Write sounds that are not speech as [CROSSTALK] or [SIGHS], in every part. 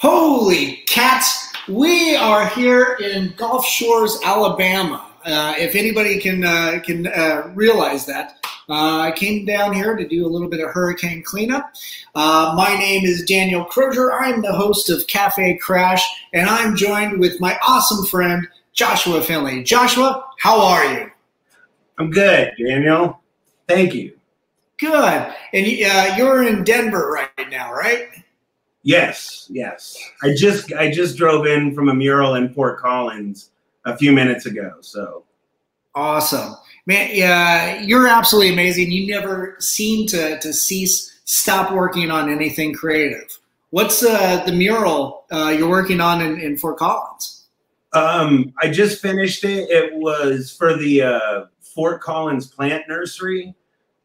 Holy cats! We are here in Gulf Shores, Alabama. Uh, if anybody can uh, can uh, realize that, uh, I came down here to do a little bit of hurricane cleanup. Uh, my name is Daniel Crosier. I'm the host of Cafe Crash, and I'm joined with my awesome friend Joshua Finley. Joshua, how are you? I'm good, Daniel. Thank you. Good. And uh, you're in Denver right now, right? Yes, yes. I just I just drove in from a mural in Fort Collins a few minutes ago. So awesome, man! Yeah, you're absolutely amazing. You never seem to to cease, stop working on anything creative. What's uh, the mural uh, you're working on in, in Fort Collins? Um, I just finished it. It was for the uh, Fort Collins Plant Nursery.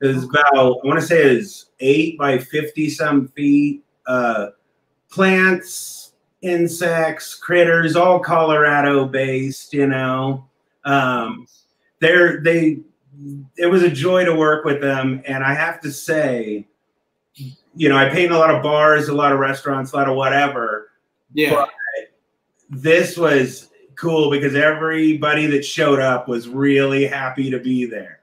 It was about I want to say it was eight by fifty some feet. Uh, plants, insects, critters, all Colorado based, you know. Um, they're they it was a joy to work with them. And I have to say, you know, I paint a lot of bars, a lot of restaurants, a lot of whatever. Yeah. this was cool because everybody that showed up was really happy to be there.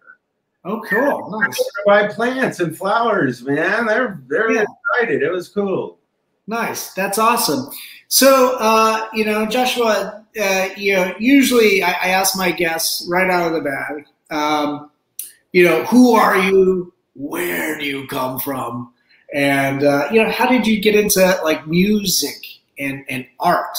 Oh, cool! Nice. Buy plants and flowers, man. They're they're yeah. excited. It was cool. Nice. That's awesome. So, uh, you know, Joshua, uh, you know, usually I, I, ask my guests right out of the bag, um, you know, who are you? Where do you come from? And, uh, you know, how did you get into like music and, and art?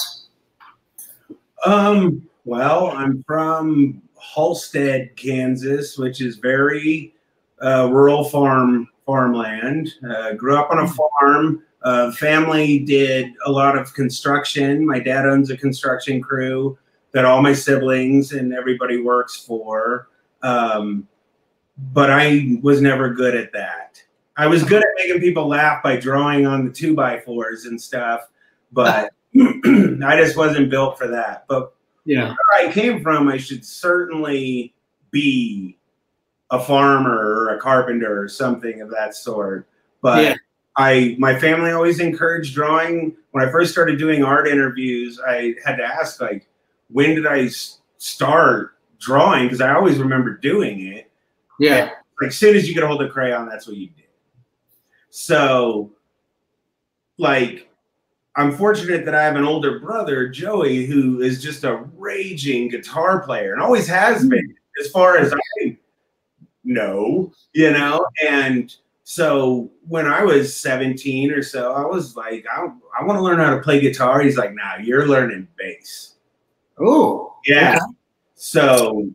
Um, well, I'm from Halstead, Kansas, which is very uh, rural farm farmland. Uh, grew up on a hmm. farm uh, family did a lot of construction. My dad owns a construction crew that all my siblings and everybody works for. Um, but I was never good at that. I was good at making people laugh by drawing on the two by fours and stuff, but [LAUGHS] [CLEARS THROAT] I just wasn't built for that. But yeah, where I came from, I should certainly be a farmer or a carpenter or something of that sort. But yeah. I my family always encouraged drawing. When I first started doing art interviews, I had to ask like, when did I start drawing? Because I always remember doing it. Yeah. And, like as soon as you get a hold of crayon, that's what you did. So, like, I'm fortunate that I have an older brother, Joey, who is just a raging guitar player and always has been, as far as I know, you know, and so when I was 17 or so, I was like, I, I want to learn how to play guitar. He's like, nah, you're learning bass. Oh, yeah. So,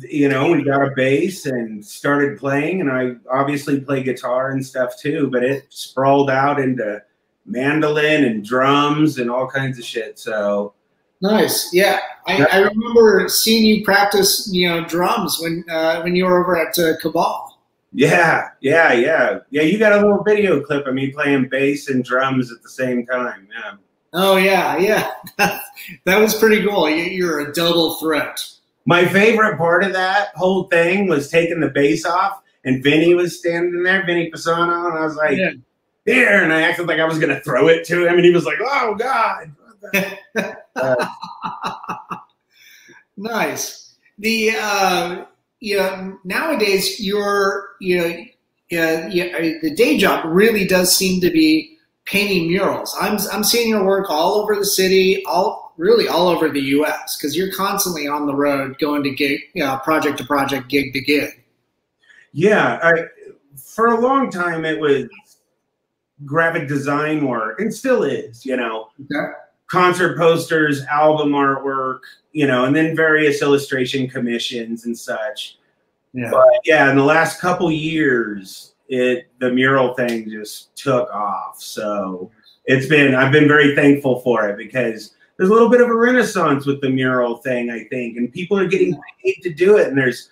you know, we got a bass and started playing, and I obviously play guitar and stuff too, but it sprawled out into mandolin and drums and all kinds of shit. So, Nice. Yeah, I, I remember seeing you practice, you know, drums when uh, when you were over at uh, Cabal. Yeah, yeah, yeah, yeah. You got a little video clip of me playing bass and drums at the same time. Yeah. Oh yeah, yeah. [LAUGHS] that was pretty cool. You're a double threat. My favorite part of that whole thing was taking the bass off, and Vinny was standing there, Vinny Pisano, and I was like, yeah. "There!" And I acted like I was gonna throw it to him, and he was like, "Oh God." uh, [LAUGHS] nice. The uh, you know, nowadays you're, you know, uh, you, the day job really does seem to be painting murals. I'm, I'm seeing your work all over the city, all really all over the U.S. because you're constantly on the road, going to gig, you know, project to project, gig to gig. Yeah, I, for a long time it was graphic design work, and still is. You know, okay. Concert posters, album artwork, you know, and then various illustration commissions and such. Yeah. But yeah, in the last couple years, it the mural thing just took off. So it's been I've been very thankful for it because there's a little bit of a renaissance with the mural thing, I think, and people are getting paid to do it, and there's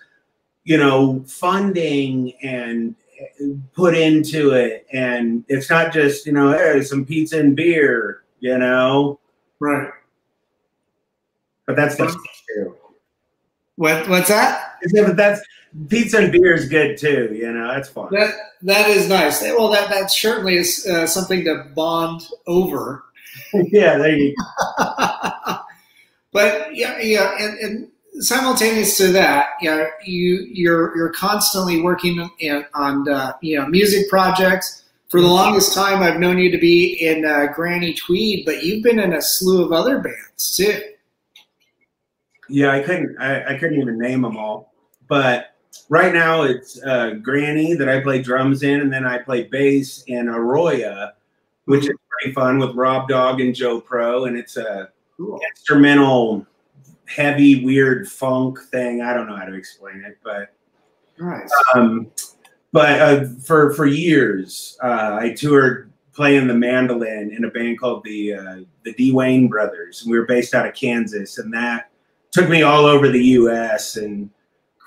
you know funding and eh, put into it, and it's not just you know hey some pizza and beer, you know, right. But that's too. What what's that? Yeah, but that's pizza and beer is good too. You know, that's fun. That that is nice. Well, that that certainly is uh, something to bond over. [LAUGHS] yeah, there you go. [LAUGHS] but yeah, yeah, and, and simultaneous to that, you know, you you're you're constantly working in, on uh, you know music projects. For the longest time, I've known you to be in uh, Granny Tweed, but you've been in a slew of other bands too. Yeah, I couldn't I, I couldn't even name them all, but right now it's uh, Granny that I play drums in, and then I play bass in Arroya, which is pretty fun with Rob Dog and Joe Pro, and it's a cool. instrumental, heavy, weird funk thing. I don't know how to explain it, but nice. Um, but uh, for for years, uh, I toured playing the mandolin in a band called the uh, the Dwayne Brothers, and we were based out of Kansas, and that took me all over the U.S. and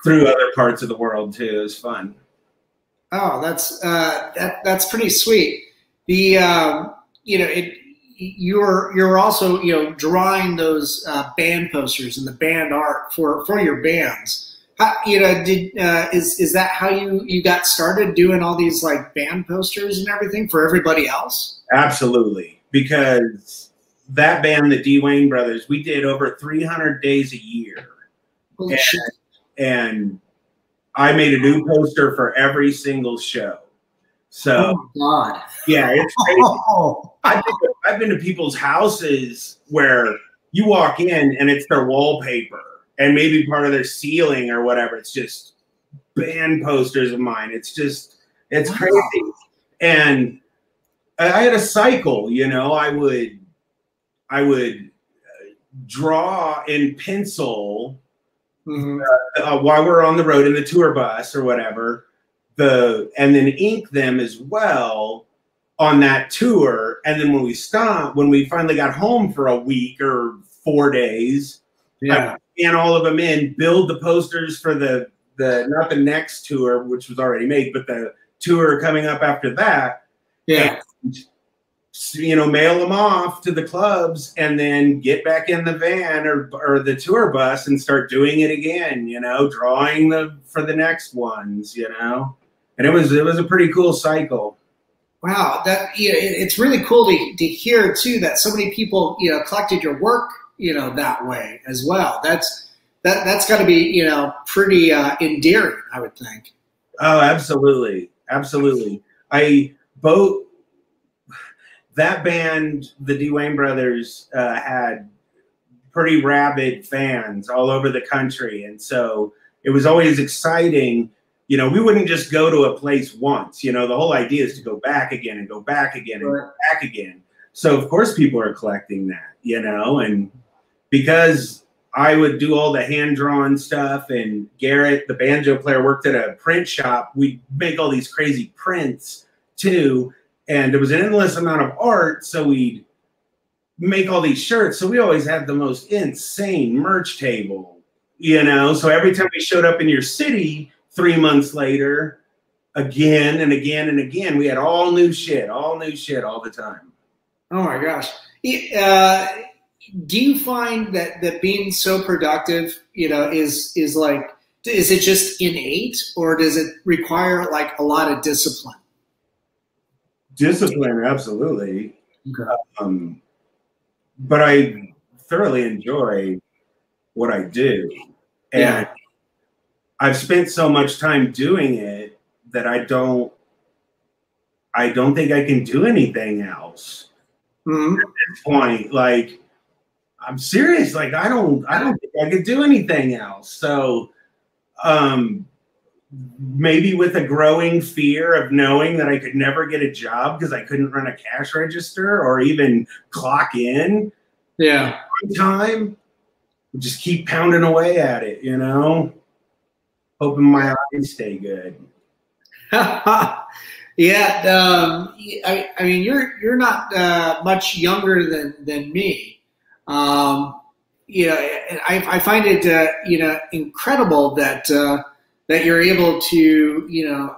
through other parts of the world too. It was fun. Oh, that's uh, that that's pretty sweet. The um, you know it you're you're also you know drawing those uh, band posters and the band art for for your bands. How, you know, did uh, is is that how you you got started doing all these like band posters and everything for everybody else? Absolutely, because that band, the Dwayne Brothers, we did over 300 days a year, and, and I made a new poster for every single show. So, oh God, yeah, it's crazy. [LAUGHS] Oh. I've, been to, I've been to people's houses where you walk in and it's their wallpaper and maybe part of their ceiling or whatever. It's just band posters of mine. It's just, it's wow. crazy. And I had a cycle, you know, I would, I would uh, draw in pencil mm-hmm. uh, uh, while we're on the road in the tour bus or whatever the and then ink them as well on that tour. And then when we stopped, when we finally got home for a week or four days, yeah, scan all of them in, build the posters for the the not the next tour, which was already made, but the tour coming up after that. Yeah. And, you know, mail them off to the clubs and then get back in the van or, or the tour bus and start doing it again, you know, drawing the for the next ones, you know and it was it was a pretty cool cycle. Wow, that you know, it's really cool to, to hear too that so many people you know collected your work you know that way as well. That's that that's got to be you know pretty uh, endearing, I would think. Oh, absolutely, absolutely. I both that band, the Dwayne Brothers, uh, had pretty rabid fans all over the country, and so it was always exciting you know, we wouldn't just go to a place once. You know, the whole idea is to go back again and go back again and right. go back again. So of course people are collecting that, you know, and because I would do all the hand drawn stuff and Garrett, the banjo player, worked at a print shop. We'd make all these crazy prints too. And there was an endless amount of art. So we'd make all these shirts. So we always had the most insane merch table, you know. So every time we showed up in your city, three months later, again and again and again. We had all new shit, all new shit all the time. Oh my gosh. Uh, do you find that that being so productive, you know, is is like is it just innate or does it require like a lot of discipline? Discipline, absolutely. Okay. Um, but I thoroughly enjoy what I do. And yeah. I've spent so much time doing it that I don't I don't think I can do anything else mm-hmm. at this point. Like I'm serious. Like I don't I don't think I could do anything else. So um maybe with a growing fear of knowing that I could never get a job because I couldn't run a cash register or even clock in. Yeah. Time. Just keep pounding away at it, you know hoping my eyes stay good. [LAUGHS] yeah, um, I, I, mean, you're you're not uh, much younger than than me. Um, you know, I, I find it uh, you know incredible that uh, that you're able to you know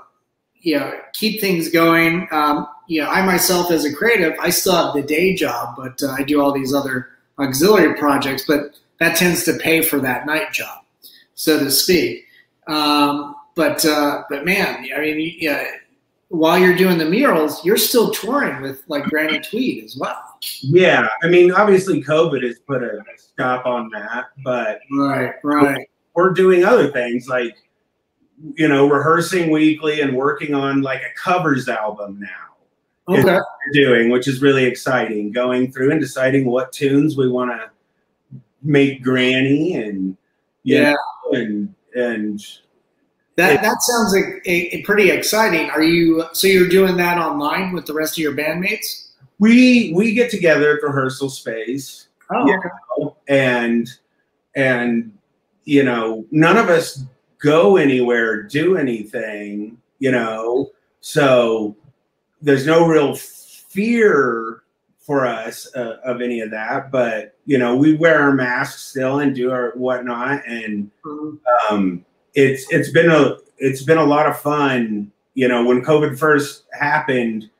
you know keep things going. Um, you know, I myself as a creative, I still have the day job, but uh, I do all these other auxiliary projects. But that tends to pay for that night job, so to speak. Um, but uh, but man, I mean, yeah, while you're doing the murals, you're still touring with like Granny Tweed as well. Yeah, I mean, obviously, COVID has put a stop on that, but right, right, we're doing other things like you know rehearsing weekly and working on like a covers album now. Okay, doing which is really exciting. Going through and deciding what tunes we want to make Granny and yeah, know, and and that that sounds like a, a pretty exciting. Are you so you're doing that online with the rest of your bandmates? We we get together at rehearsal space. Oh, okay. know, and and you know none of us go anywhere, do anything. You know, so there's no real fear for us uh, of any of that. But you know, we wear our masks still and do our whatnot, and mm-hmm. um, it's it's been a it's been a lot of fun. You know, when COVID first happened,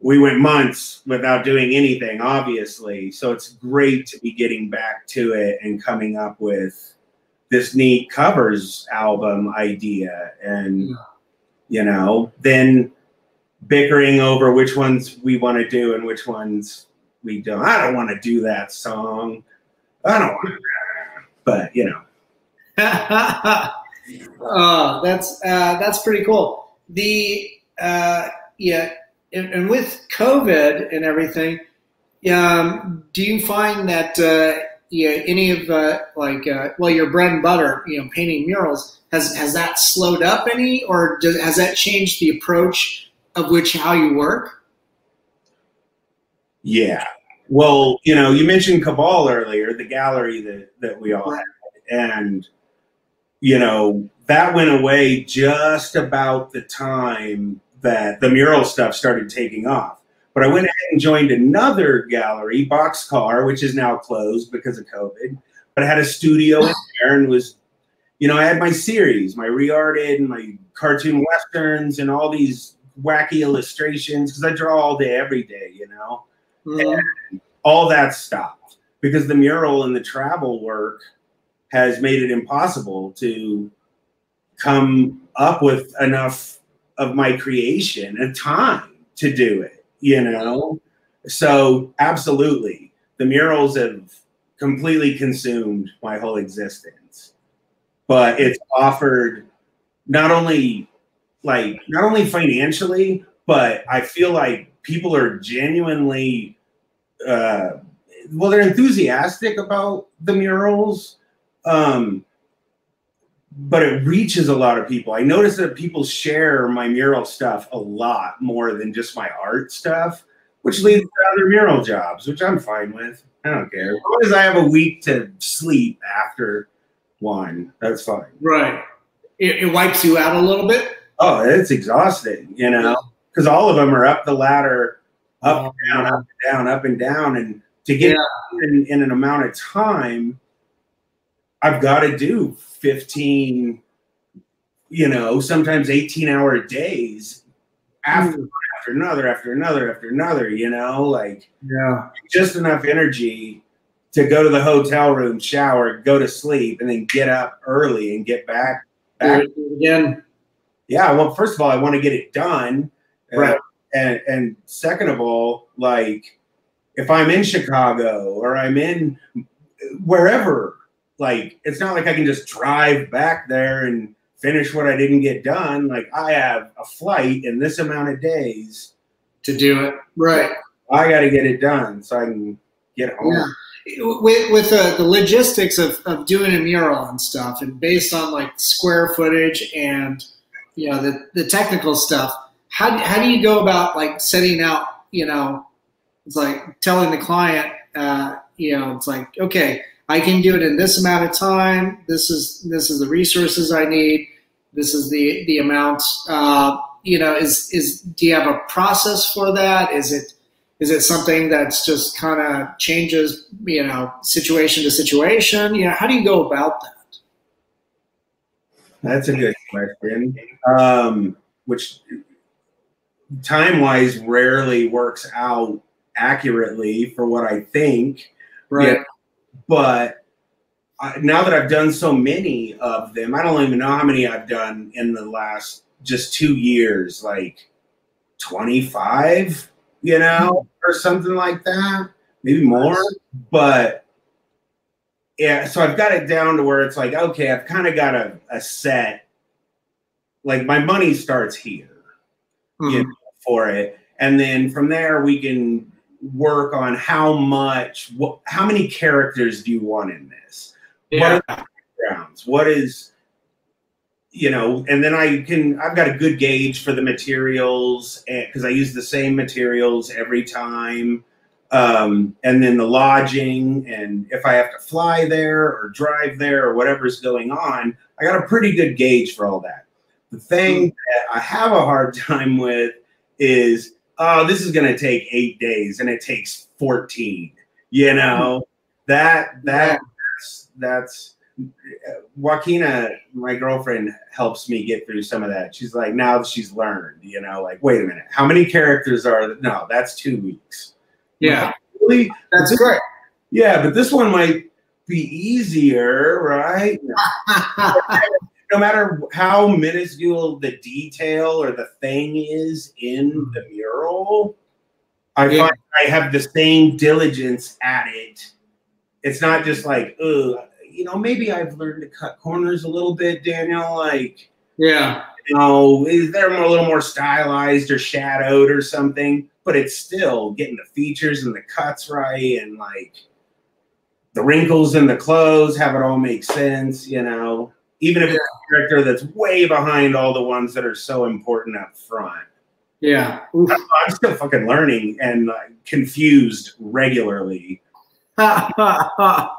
we went months without doing anything, obviously. So it's great to be getting back to it and coming up with this neat covers album idea. And, you know, then bickering over which ones we want to do and which ones we don't. I don't want to do that song. I don't want to, but, you know. [LAUGHS] oh, that's uh, that's pretty cool. The uh, yeah, and, and, with COVID and everything, um, do you find that uh, yeah, any of uh, like uh, well, your bread and butter, you know, painting murals has has that slowed up any, or does, has that changed the approach of which how you work? Yeah. Well, you know, you mentioned Cabal earlier, the gallery that that we all had, and you know, that went away just about the time that the mural stuff started taking off. But I went ahead and joined another gallery, Boxcar, which is now closed because of COVID. But I had a studio in [SIGHS] there and was, you know, I had my series, my rearted and my cartoon westerns and all these wacky illustrations because I draw all day, every day, you know. Mm. And all that stopped because the mural and the travel work – has made it impossible to come up with enough of my creation and time to do it, you know? So, absolutely, the murals have completely consumed my whole existence. But it's offered not only like not only financially, but I feel like people are genuinely uh well, they're enthusiastic about the murals um, but it reaches a lot of people. I notice that people share my mural stuff a lot more than just my art stuff, which leads to other mural jobs, which I'm fine with. I don't care. As long as I have a week to sleep after one, that's fine. Right. It, it wipes you out a little bit. Oh, it's exhausting, you know, because all of them are up the ladder, up and down, up and down, up and down, and to get yeah. in, in an amount of time I've got to do 15, you know, sometimes 18 hour days after mm. after another, after another, after another, you know, like yeah, just enough energy to go to the hotel room, shower, go to sleep, and then get up early and get back back again. Yeah, well, first of all, I want to get it done. Uh, right. And and second of all, like if I'm in Chicago or I'm in wherever like it's not like I can just drive back there and finish what I didn't get done. Like I have a flight in this amount of days to do it. Right. I got to get it done so I can get home. Yeah. With, with uh, the logistics of, of doing a mural and stuff, and based on like square footage and you know the, the technical stuff, how, how do you go about like setting out? You know, it's like telling the client, uh, you know, it's like okay, I can do it in this amount of time. This is this is the resources I need. This is the the amount. Uh, you know, is is do you have a process for that? Is it is it something that's just kind of changes? You know, situation to situation. You know, how do you go about that? That's a good question. Um, which time wise rarely works out accurately for what I think. Right. But I, now that I've done so many of them, I don't even know how many I've done in the last just two years. Like 25, you know, or something like that, maybe more. But yeah, so I've got it down to where it's like, okay, I've kind of got a, a set, like my money starts here Mhm. you know, for it. And then from there, we can work on how much, what, how many characters do you want in this? Yeah. Grounds. What is, you know, and then I can, I've got a good gauge for the materials because I use the same materials every time. Um, and then the lodging, and if I have to fly there or drive there or whatever's going on, I got a pretty good gauge for all that. The thing that I have a hard [LAUGHS] time with is, oh, this is going to take eight days, and it takes fourteen. You know hmm. that that that's, that's Joaquina, my girlfriend, helps me get through some of that. She's like, now she's learned, you know, like, wait a minute, how many characters are? No, that's two weeks. Yeah. Really? That's great. Yeah, but this one might be easier, right? [LAUGHS] no matter how minuscule the detail or the thing is in hmm. the mural, I Yeah. find I have the same diligence at it. It's not just like, ugh, you know, maybe I've learned to cut corners a little bit, Daniel. Like, yeah. you know, is there a little more stylized or shadowed or something? But it's still getting the features and the cuts right and like the wrinkles in the clothes, have it all make sense, you know. Even if it's a character that's way behind all the ones that are so important up front. Yeah. Oof. I'm still fucking learning and confused regularly. [LAUGHS] oh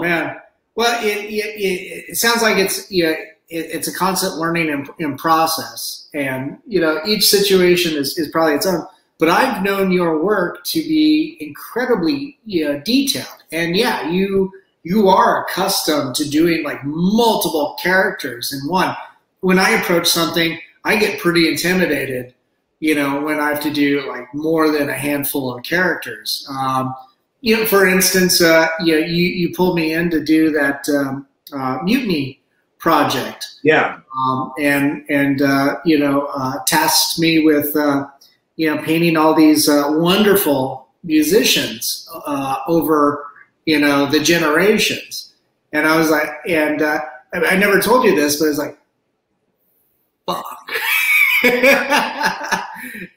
man. Well, it, it, it, sounds like it's you know, it, it's a constant learning in, in process, and you know each situation is, is probably its own. But I've known your work to be incredibly you know, detailed, and yeah, you you are accustomed to doing like multiple characters in one. When I approach something, I get pretty intimidated, you know, when I have to do like more than a handful of characters. Um, you know, for instance, uh, you, know, you you pulled me in to do that um, uh, mutiny project, Yeah. um, and and uh, you know uh, tasked me with uh, you know painting all these uh, wonderful musicians uh, over you know the generations, and I was like, and uh, I, I never told you this, but it's like, fuck. [LAUGHS]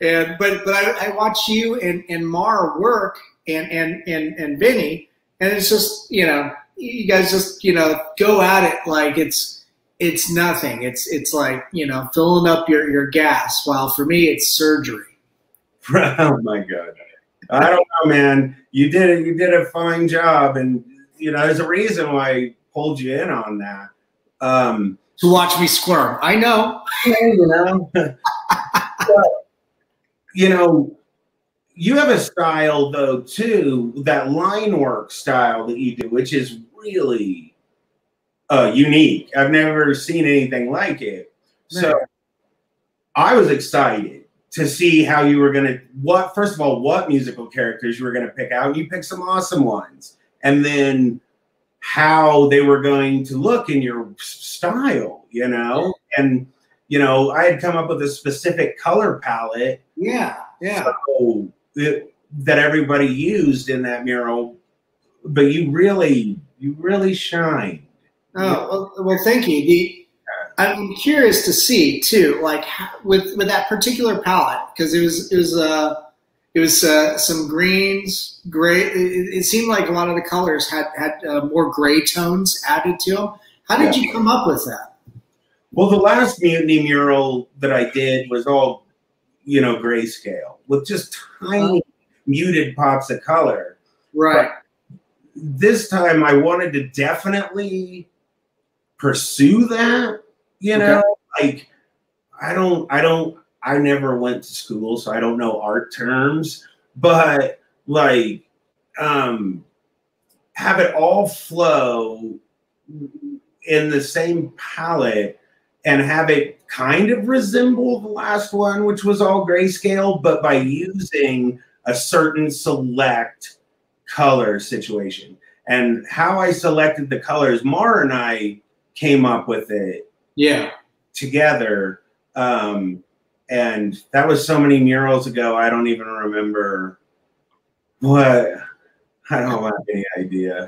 and but but I, I watch you and and Mar work and and and and Vinny, and it's just you know you guys just you know go at it like it's it's nothing. It's it's like you know filling up your your gas. While for me it's surgery. [LAUGHS] oh my god. I don't know, man. You did it. You did a fine job, and you know, there's a reason why I pulled you in on that. Um, To watch me squirm, I know. you know, [LAUGHS] But, you know, you have a style though too, that line work style that you do, which is really uh, unique. I've never seen anything like it. So I was excited to see how you were going to what first of all what musical characters you were going to pick out. You picked some awesome ones, and then how they were going to look in your style, you know, and you know I had come up with a specific color palette Yeah, yeah. so, that, that everybody used in that mural, but you really you really shine. Oh well, well thank you. The, I'm curious to see too, like how, with with that particular palette, because it was it was uh it was uh, some greens, gray. It, it seemed like a lot of the colors had had uh, more gray tones added to them. How did Yeah. you come up with that? Well, the last mutiny mural that I did was all, you know, grayscale with just tiny muted pops of color. Right. This time I wanted to definitely pursue that, you Okay. know, like I don't I don't I never went to school, so I don't know art terms, but like um have it all flow in the same palette and have it kind of resemble the last one, which was all grayscale, but by using a certain select color situation. And how I selected the colors, Mar and I came up with it Yeah. together. Um, and that was so many murals ago. I don't even remember what. I don't have any idea.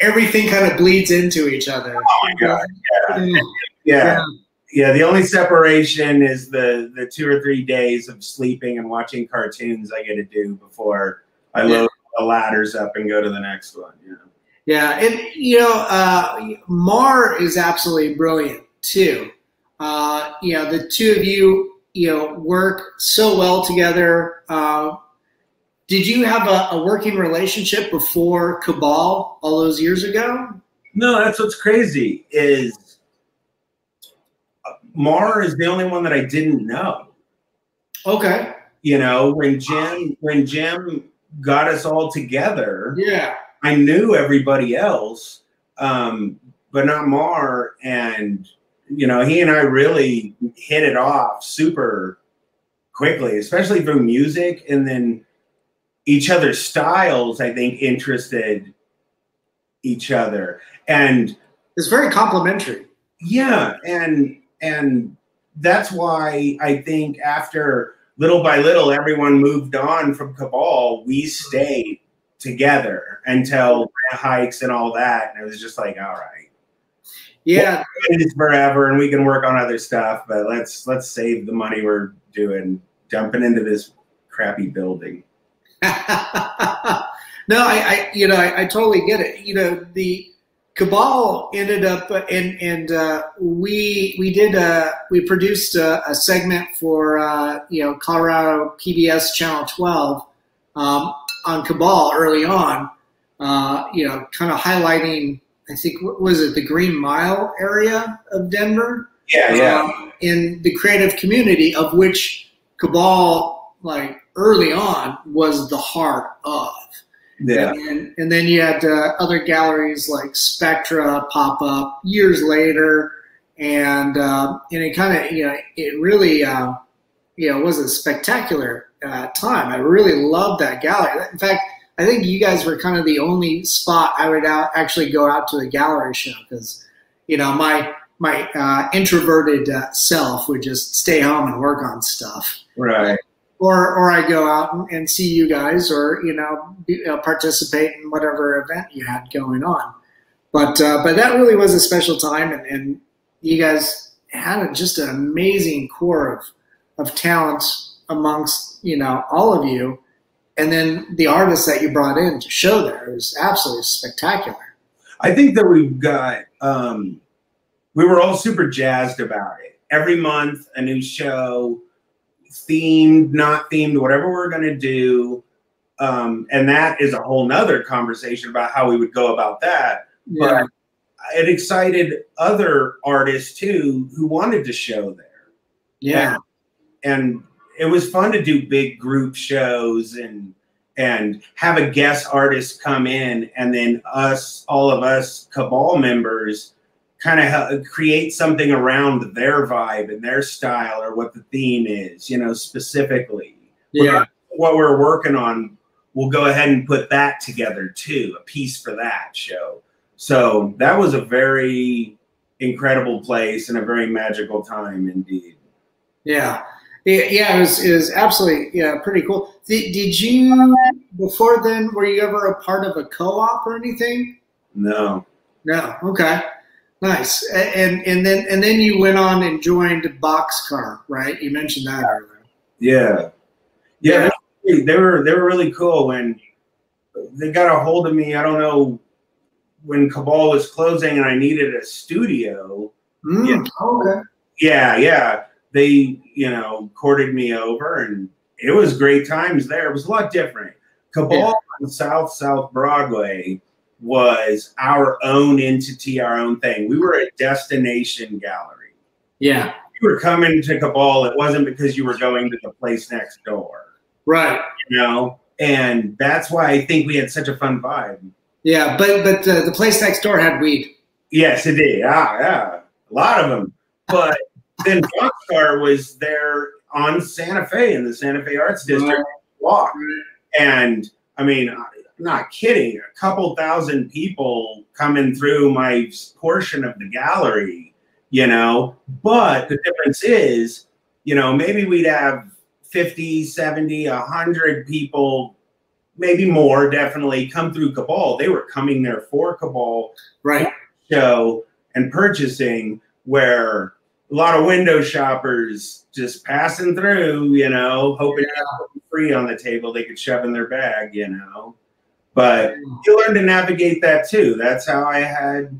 Everything kind of bleeds into each other. Oh my god! Yeah. yeah. yeah. yeah. the only separation is the the two or three days of sleeping and watching cartoons I get to do before I load the ladders up and go to the next one. You know. Yeah, and you know, uh, Mar is absolutely brilliant too. Uh, you know, the two of you, you know, work so well together. Uh, did you have a, a, working relationship before Cabal all those years ago? No, that's what's crazy is Mar is the only one that I didn't know. Okay. You know, when Jim when Jim got us all together, yeah, I knew everybody else, um, but not Mar. And you know, he and I really hit it off super quickly, especially through music, and then each other's styles. I think interested each other, and it's very complimentary. Yeah, and and that's why I think after little by little everyone moved on from Cabal, we stayed together until hikes and all that. And it was just like, all right. Yeah. It's forever and we can work on other stuff, but let's let's save the money we're doing dumping into this crappy building. [LAUGHS] no, I, I you know, I, I, totally get it. You know, the Cabal ended up and and uh, we we did a we produced a, a segment for uh, you know Colorado PBS Channel 12 um, on Cabal early on, uh, you know, kind of highlighting, I think, what was it, the Green Mile area of Denver? Yeah, yeah. Um, in the creative community, of which Cabal, like early on, was the heart of. Yeah. And, and then you had uh, other galleries like Spectra pop up years later. And, uh, and it kind of, you know, it really, uh, you know, was a spectacular uh, time. I really loved that gallery. In fact, I think you guys were kind of the only spot I would out, actually go out to a gallery show because, you know, my my uh, introverted uh, self would just stay home and work on stuff. Right. Or, or I go out and, and see you guys, or you know, be, uh, participate in whatever event you had going on. But uh, but that really was a special time, and, and you guys had a, just an amazing core of of talent amongst you know all of you, and then the artists that you brought in to show there was absolutely spectacular. I think that we've got um, we were all super jazzed about it. Every month, a new show, themed, not themed, whatever we're going to do. Um, and that is a whole nother conversation about how we would go about that. Yeah. But it excited other artists too who wanted to show there. Yeah. And, and it was fun to do big group shows and and have a guest artist come in and then us all of us cabal members kind of create something around their vibe and their style or what the theme is you know specifically. Yeah. What we're working on we'll go ahead and put that together too a piece for that show. So that was a very incredible place and a very magical time indeed. Yeah yeah, it was, it was absolutely yeah pretty cool. Did, did you before then were you ever a part of a co-op or anything? No. No. Okay. Nice. And and then and then you went on and joined Boxcar, right? You mentioned that earlier. Yeah. Yeah, yeah. they were they were really cool when they got a hold of me. I don't know when Cabal was closing and I needed a studio. Mm, yeah. Okay. Yeah, yeah they, you know, courted me over and it was great times there. It was a lot different. Cabal yeah. on South South Broadway was our own entity, our own thing. We were a destination gallery. Yeah. You were coming to Cabal, it wasn't because you were going to the place next door. Right. You know, and that's why I think we had such a fun vibe. Yeah, but but uh, the place next door had weed. Yes, it did. Ah, yeah, a lot of them. But then Boxcar was there on Santa Fe in the Santa Fe Arts District walk. And I mean, I'm not kidding, a couple thousand people coming through my portion of the gallery, you know. But the difference is you know, maybe we'd have 50, 70, 100 people, maybe more, definitely come through Cabal. They were coming there for Cabal right show and purchasing, where a lot of window shoppers just passing through, you know, hoping yeah. free on the table they could shove in their bag, you know. But you learn to navigate that too. That's how I had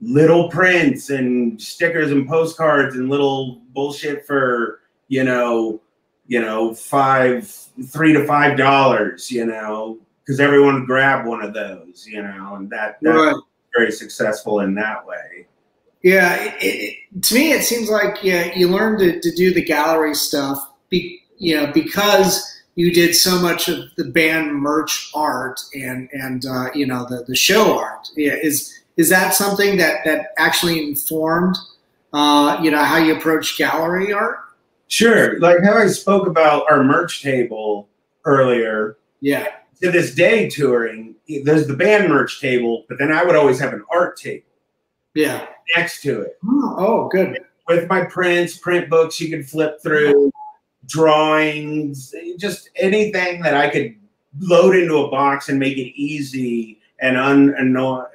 little prints and stickers and postcards and little bullshit for, you know, you know, five, three to five dollars, you know, because everyone would grab one of those, you know, and that, that right. very successful in that way. Yeah, it, it, to me, it seems like yeah, you learn to, to do the gallery stuff, be, you know, because you did so much of the band merch art and and uh, you know the the show art. Yeah, is is that something that that actually informed uh, you know how you approach gallery art? Sure, like how I spoke about our merch table earlier. Yeah. To this day, touring, there's the band merch table, but then I would always have an art table. Yeah. Next to it. Oh, oh good. With my prints, print books you could flip through drawings, just anything that I could load into a box and make it easy and un- anno- uh,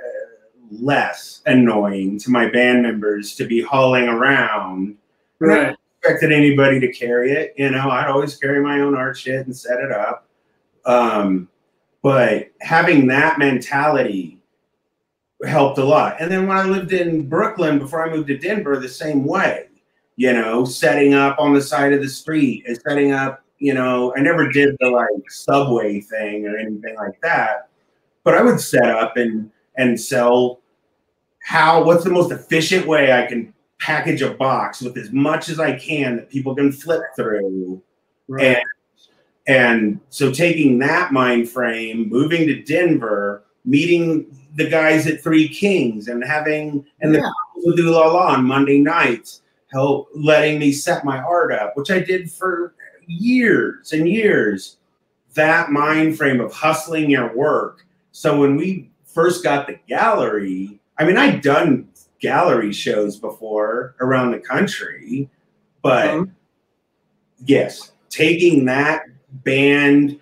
less annoying to my band members to be hauling around. Right. I expected anybody to carry it. You know, I'd always carry my own art shit and set it up. Um, but having that mentality helped a lot. And then when I lived in Brooklyn before I moved to Denver, the same way you know, setting up on the side of the street and setting up, you know, I never did the like subway thing or anything like that, but I would set up and and sell how what's the most efficient way I can package a box with as much as I can that people can flip through. Right. And and so taking that mind frame, moving to Denver, meeting the guys at Three Kings and having and yeah. the do La La on Monday nights help letting me set my art up, which I did for years and years. That mind frame of hustling your work. So when we first got the gallery, I mean, I'd done gallery shows before around the country, but mm-hmm. yes, taking that band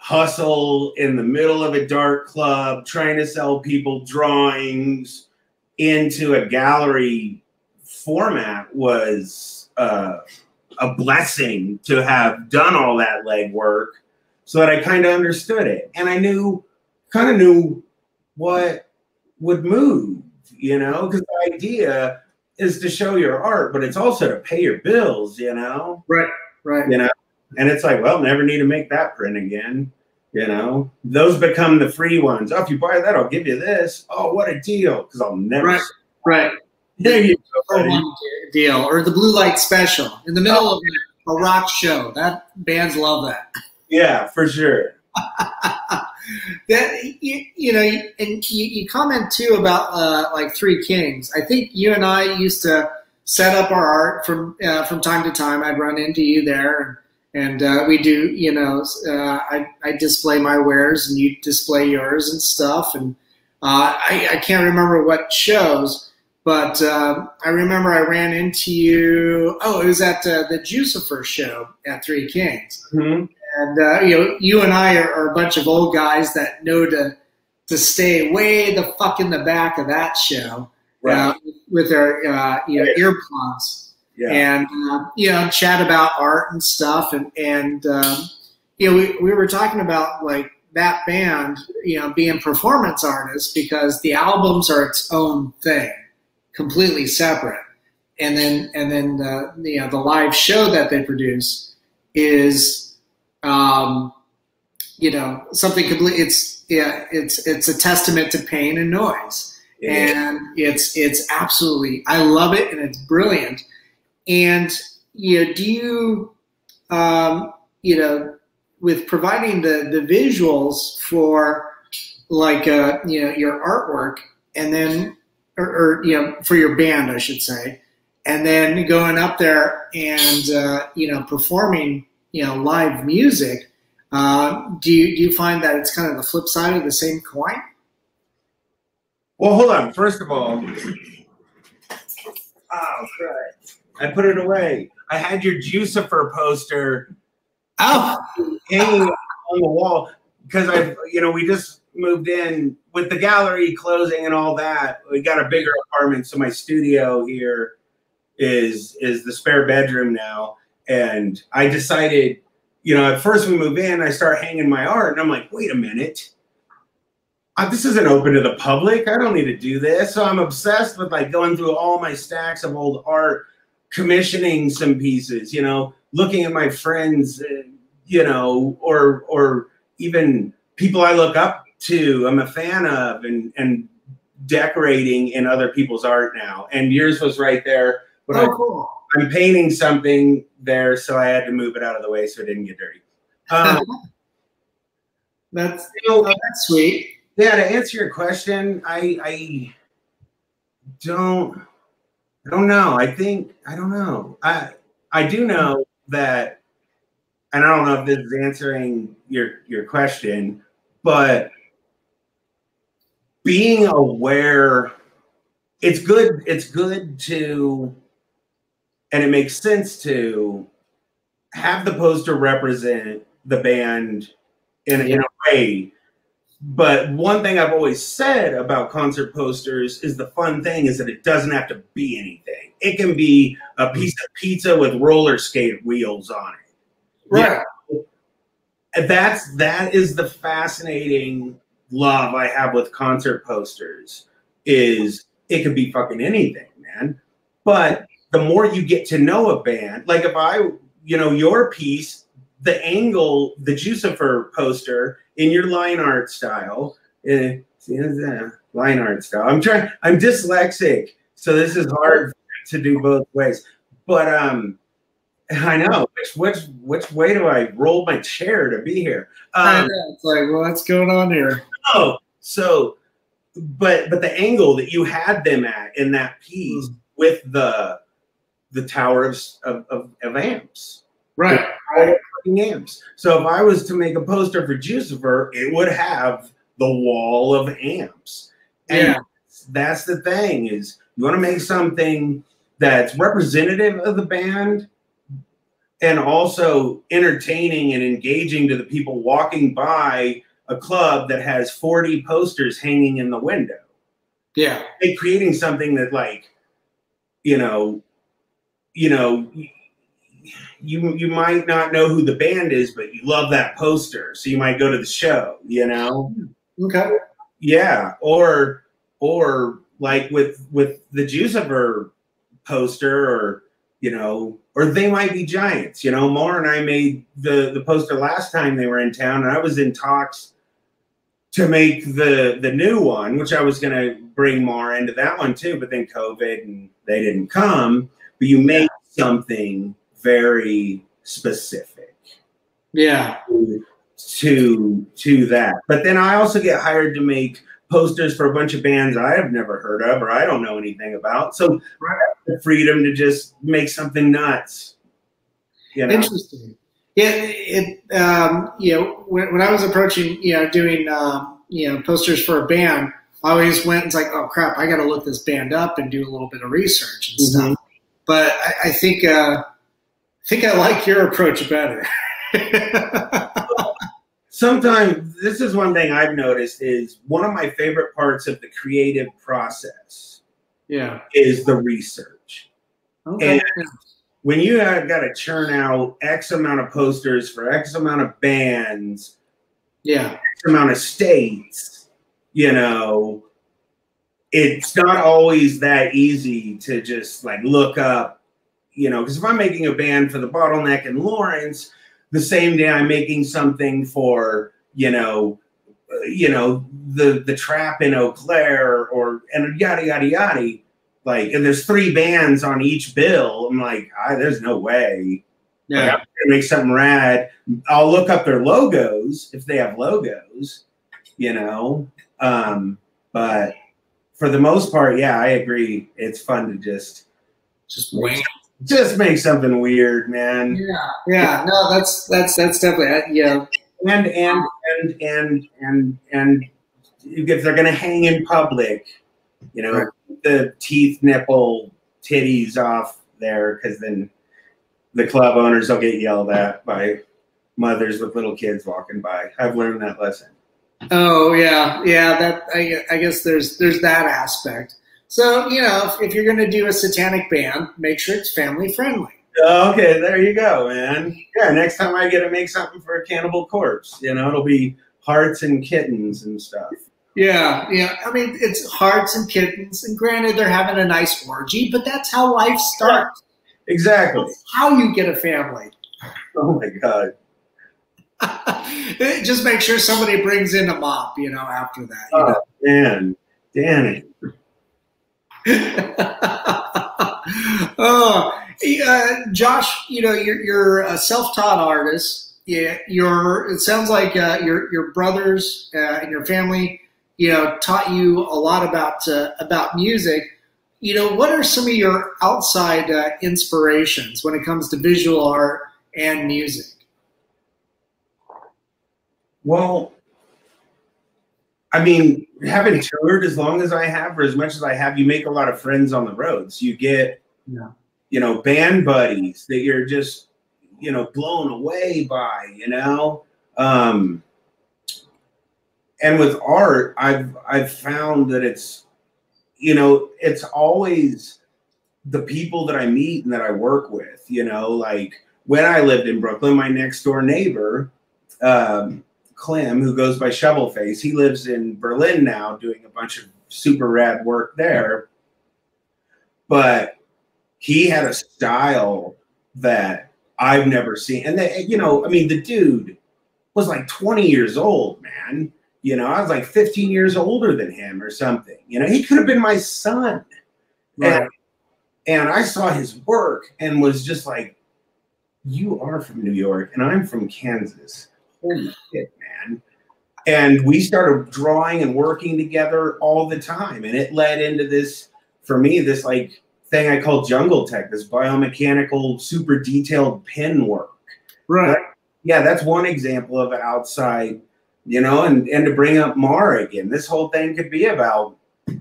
hustle in the middle of a dark club, trying to sell people drawings into a gallery format was uh, a blessing to have done all that legwork so that I kind of understood it. And I knew, kind of knew what would move, you know, because the idea is to show your art, but it's also to pay your bills, you know? Right, right. You know, and it's like, well, never need to make that print again. You know, those become the free ones. Oh, if you buy that, I'll give you this. Oh, what a deal! Because I'll never. Right, right. There you go. Deal or the blue light special in the middle of a rock show. That bands love that. Yeah, for sure. [LAUGHS] that you, you know, and you, you comment too about uh, like Three Kings. I think you and I used to set up our art from uh, from time to time. I'd run into you there, and, uh, we do. You know, uh, I I display my wares, and you display yours and stuff. And uh, I, I can't remember what shows but uh, I remember I ran into you. Oh, it was at uh, the Jucifer show at Three Kings, mm-hmm. and uh, you know, you and I are, are, a bunch of old guys that know to to stay way the fuck in the back of that show, right. Uh, with our uh, you know earplugs, yeah. and uh, you know chat about art and stuff, and and um, you know we we were talking about like that band, you know, being performance artists because the albums are its own thing completely separate. And then and then the you know the live show that they produce is um, you know something completely it's yeah it's it's a testament to pain and noise and it's it's absolutely I love it and it's brilliant and you know do you um, you know with providing the the visuals for like uh, you know your artwork and then or, or, you know, for your band, I should say, and then going up there and uh, you know performing, you know, live music. Uh, do you do you find that it's kind of the flip side of the same coin? Well, hold on. First of all, oh, crap. I put it away. I had your Jucifer poster Oh, hanging on the wall because I, you know, we just moved in with the gallery closing and all that. We got a bigger apartment, so my studio here is is the spare bedroom now. And I decided, you know, at first we move in, I start hanging my art, and I'm like, wait a minute. Uh, this isn't open to the public. I don't need to do this. So I'm obsessed with like going through all my stacks of old art, commissioning some pieces, you know, looking at my friends, uh, you know, or or even people I look up to, I'm a fan of, and and decorating in other people's art now. And yours was right there. But oh, I, cool. I'm painting something there, so I had to move it out of the way so it didn't get dirty. Um, [LAUGHS] That's you know, oh, that's sweet. yeah, to answer your question, I I don't I don't know. I think I don't know. I I do know that and I don't know if this is answering your your question, but being aware it's good it's good to and it makes sense to have the poster represent the band in, in a way but one thing I've always said about concert posters is the fun thing is that it doesn't have to be anything. It can be a mm-hmm. piece of pizza with roller skate wheels on it. Right. And that's that is the fascinating love I have with concert posters is it could be fucking anything, man. But the more you get to know a band, like if I, you know, your piece, the angle, the Jucifer poster in your line art style, see, uh, line art style. I'm trying. I'm dyslexic, so this is hard to do both ways. But um, I know which which which way do I roll my chair to be here? Um. It's like, well, what's going on here? oh, so, but but the angle that you had them at in that piece Hmm. with the the tower of of, of, of amps Right. fucking amps. So if I was to make a poster for Jucifer, it would have the wall of amps. And Yeah. that's the thing is you want to make something that's representative of the band and also entertaining and engaging to the people walking by a club that has 40 posters hanging in the window. Yeah. Like creating something that like, you know, you know, you you might not know who the band is, but you love that poster, so you might go to the show. You know, Okay. yeah, or or like with with the Jucifer poster, or you know, or they might be giants. You know, Moore and I made the the poster last time they were in town, and I was in talks to make the the new one, which I was going to bring more into that one too, but then COVID and they didn't come. But you make something very specific Yeah. to to that. But then I also get hired to make posters for a bunch of bands I have never heard of or I don't know anything about. So I have the freedom to just make something nuts. You know? Interesting. Yeah, it um, you know when, when I was approaching you know doing um, you know posters for a band, I always went and it's like oh crap, I got to look this band up and do a little bit of research and Mhm. stuff. But I, I think uh, I think I like your approach better. [LAUGHS] Sometimes this is one thing I've noticed is one of my favorite parts of the creative process yeah. is the research. Okay. when you have got to churn out X amount of posters for X amount of bands, yeah. X amount of states, you know, it's not always that easy to just like look up, you know, because if I'm making a band for the bottleneck in Lawrence, the same day I'm making something for, you know, you know, the the trap in Eau Claire or and yada yada yada. Like, and there's three bands on each bill. I'm like, I, there's no way. Like, I'm Yeah. gonna make something rad. I'll look up their logos if they have logos, you know. Um, but for the most part, yeah, I agree. It's fun to just Just wait. Just make something weird, man. Yeah. Yeah. No, that's that's that's definitely uh, yeah. And and and and and and if they're gonna hang in public, you know, Right. the teeth, nipple, titties off there, because then the club owners will get yelled at by mothers with little kids walking by. I've learned that lesson. Oh yeah, yeah. That I, I guess there's there's that aspect. So you know, if, if you're going to do a satanic band, make sure it's family friendly. Oh, okay, there you go, man. Yeah, next time I get to make something for a cannibal corpse, you know, it'll be hearts and kittens and stuff. Yeah, yeah. I mean, it's hearts and kittens, and granted, they're having a nice orgy, but that's how life starts. Exactly. That's how you get a family. Oh my god. [LAUGHS] Just make sure somebody brings in a mop, you know, after that. You oh, man. Danny. [LAUGHS] oh, uh, Josh, you know, you're, you're a self-taught artist. Yeah, your it sounds like uh, your your brothers uh, and your family, you know, taught you a lot about uh, about music. You know, what are some of your outside uh, inspirations when it comes to visual art and music? Well, I mean, having toured as long as I have, or as much as I have, you make a lot of friends on the roads. You get, yeah. you know, band buddies that you're just, you know, blown away by. You know, um, and with art, I've I've found that it's, you know, it's always the people that I meet and that I work with. You know, like when I lived in Brooklyn, my next door neighbor. Um, Clem, who goes by Shovelface, he lives in Berlin now doing a bunch of super rad work there. But he had a style that I've never seen. And, they, you know, I mean, the dude was like 20 years old, man. You know, I was like 15 years older than him or something. You know, he could have been my son. Right. And, and I saw his work and was just like, you are from New York and I'm from Kansas. Holy shit, man. And we started drawing and working together all the time. And it led into this, for me, this like thing I call jungle tech, this biomechanical, super detailed pin work. Right. yeah, that's one example of outside, you know, and, and to bring up Mar again, this whole thing could be about [LAUGHS]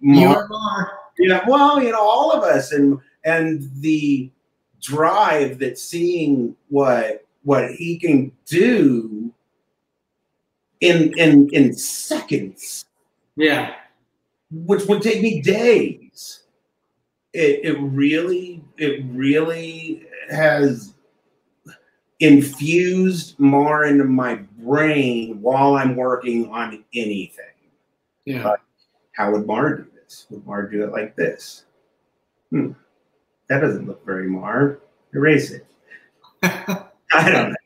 Mar. Mar. Yeah, well, you know, all of us and and the drive that seeing what what he can do in in in seconds. Yeah. Which would take me days. It it really it really has infused more into my brain while I'm working on anything. Yeah. But how would Mar do this? Would Mar do it like this? Hmm. That doesn't look very Mar. Erase it. [LAUGHS] [LAUGHS] I don't know.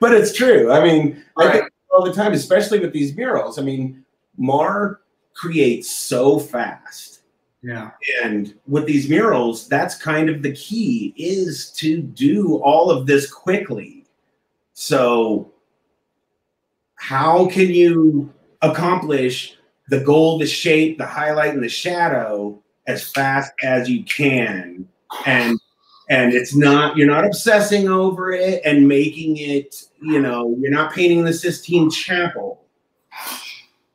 But it's true. I mean, right. I think all the time, especially with these murals. I mean, Mar creates so fast. Yeah. And with these murals, that's kind of the key is to do all of this quickly. So how can you accomplish the goal, the shape, the highlight, and the shadow as fast as you can and and it's not you're not obsessing over it and making it you know you're not painting the Sistine Chapel.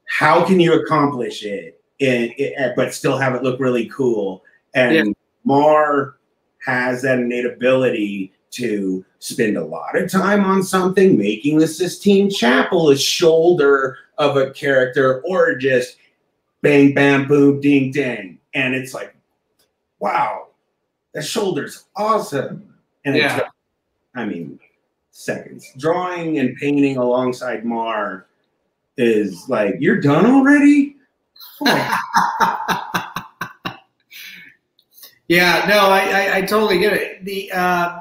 How can you accomplish it, in, but still have it look really cool? And yeah. Mar has that innate ability to spend a lot of time on something, making the Sistine Chapel a shoulder of a character, or just bang, bam, boom, ding, dang. And it's like, wow, that shoulder's awesome. And yeah. Took, I mean, seconds. Drawing and painting alongside Mar is like, you're done already? [LAUGHS] yeah, no, I, I, I, totally get it. The uh,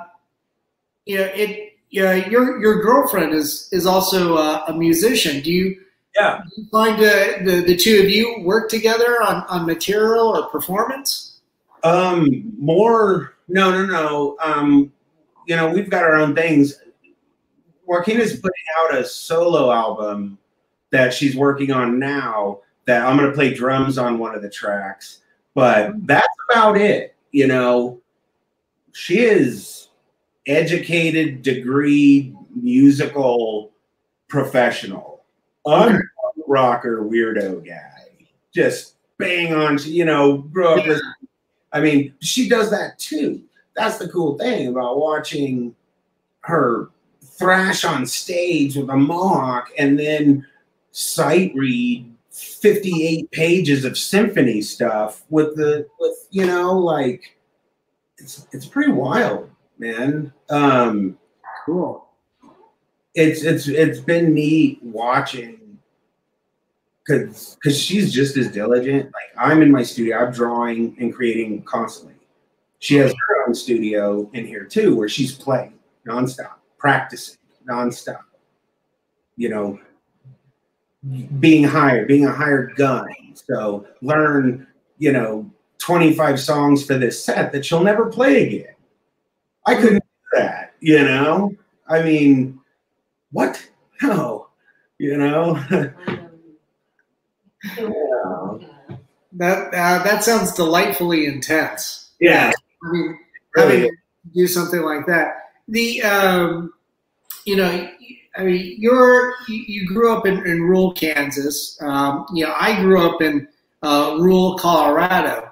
you know it. Yeah, your your girlfriend is is also uh, a musician. Do you? Yeah. Do you find uh, the the two of you work together on on material or performance? Um, more, no, no, no. Um, you know, we've got our own things. is putting out a solo album that she's working on now that I'm going to play drums on one of the tracks, but that's about it. You know, she is educated, degree, musical professional. I'm rocker weirdo guy. Just bang on, you know, grew up with I mean, she does that too. that's the cool thing about watching her thrash on stage with a mohawk and then sight read 58 pages of symphony stuff with the with you know like it's it's pretty wild man um cool it's it's it's been neat watching because because she's just as diligent like i'm in my studio i'm drawing and creating constantly she has her own studio in here too where she's playing nonstop practicing nonstop you know being hired, being a hired gun. So learn, you know, 25 songs for this set that she'll never play again. I couldn't do that, you know? I mean, what? No, you know? [LAUGHS] yeah. That uh, that sounds delightfully intense. Yeah. I mean, really do something like that. The um, you know, I mean, you're you grew up in, in rural Kansas. Um, you know, I grew up in uh, rural Colorado.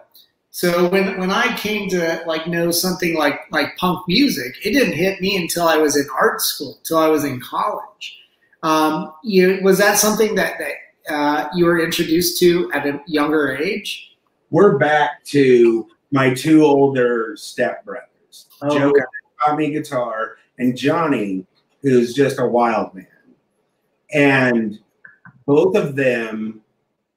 So when when I came to like know something like like punk music, it didn't hit me until I was in art school, until I was in college. Um, you was that something that that uh, you were introduced to at a younger age? We're back to my two older stepbrothers. Oh, Joe okay. taught me guitar, and Johnny who's just a wild man. And both of them,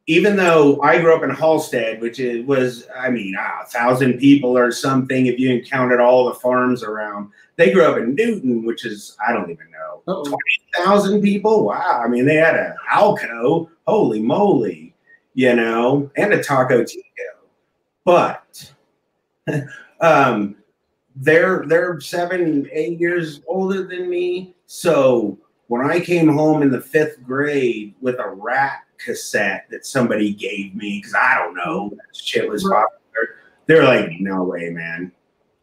even though I grew up in Halstead, which is, was, I mean, a thousand people or something, if you counted all the farms around, they grew up in Newton, which is, I don't even know, 20,000 people. Wow. I mean, they had a Alco, holy moly, you know, and a Taco Tico. But [LAUGHS] um, they're they're seven, eight years older than me. So when I came home in the fifth grade with a Ratt cassette that somebody gave me, because I don't know, mm-hmm. that shit was popular. They're like, no way, man.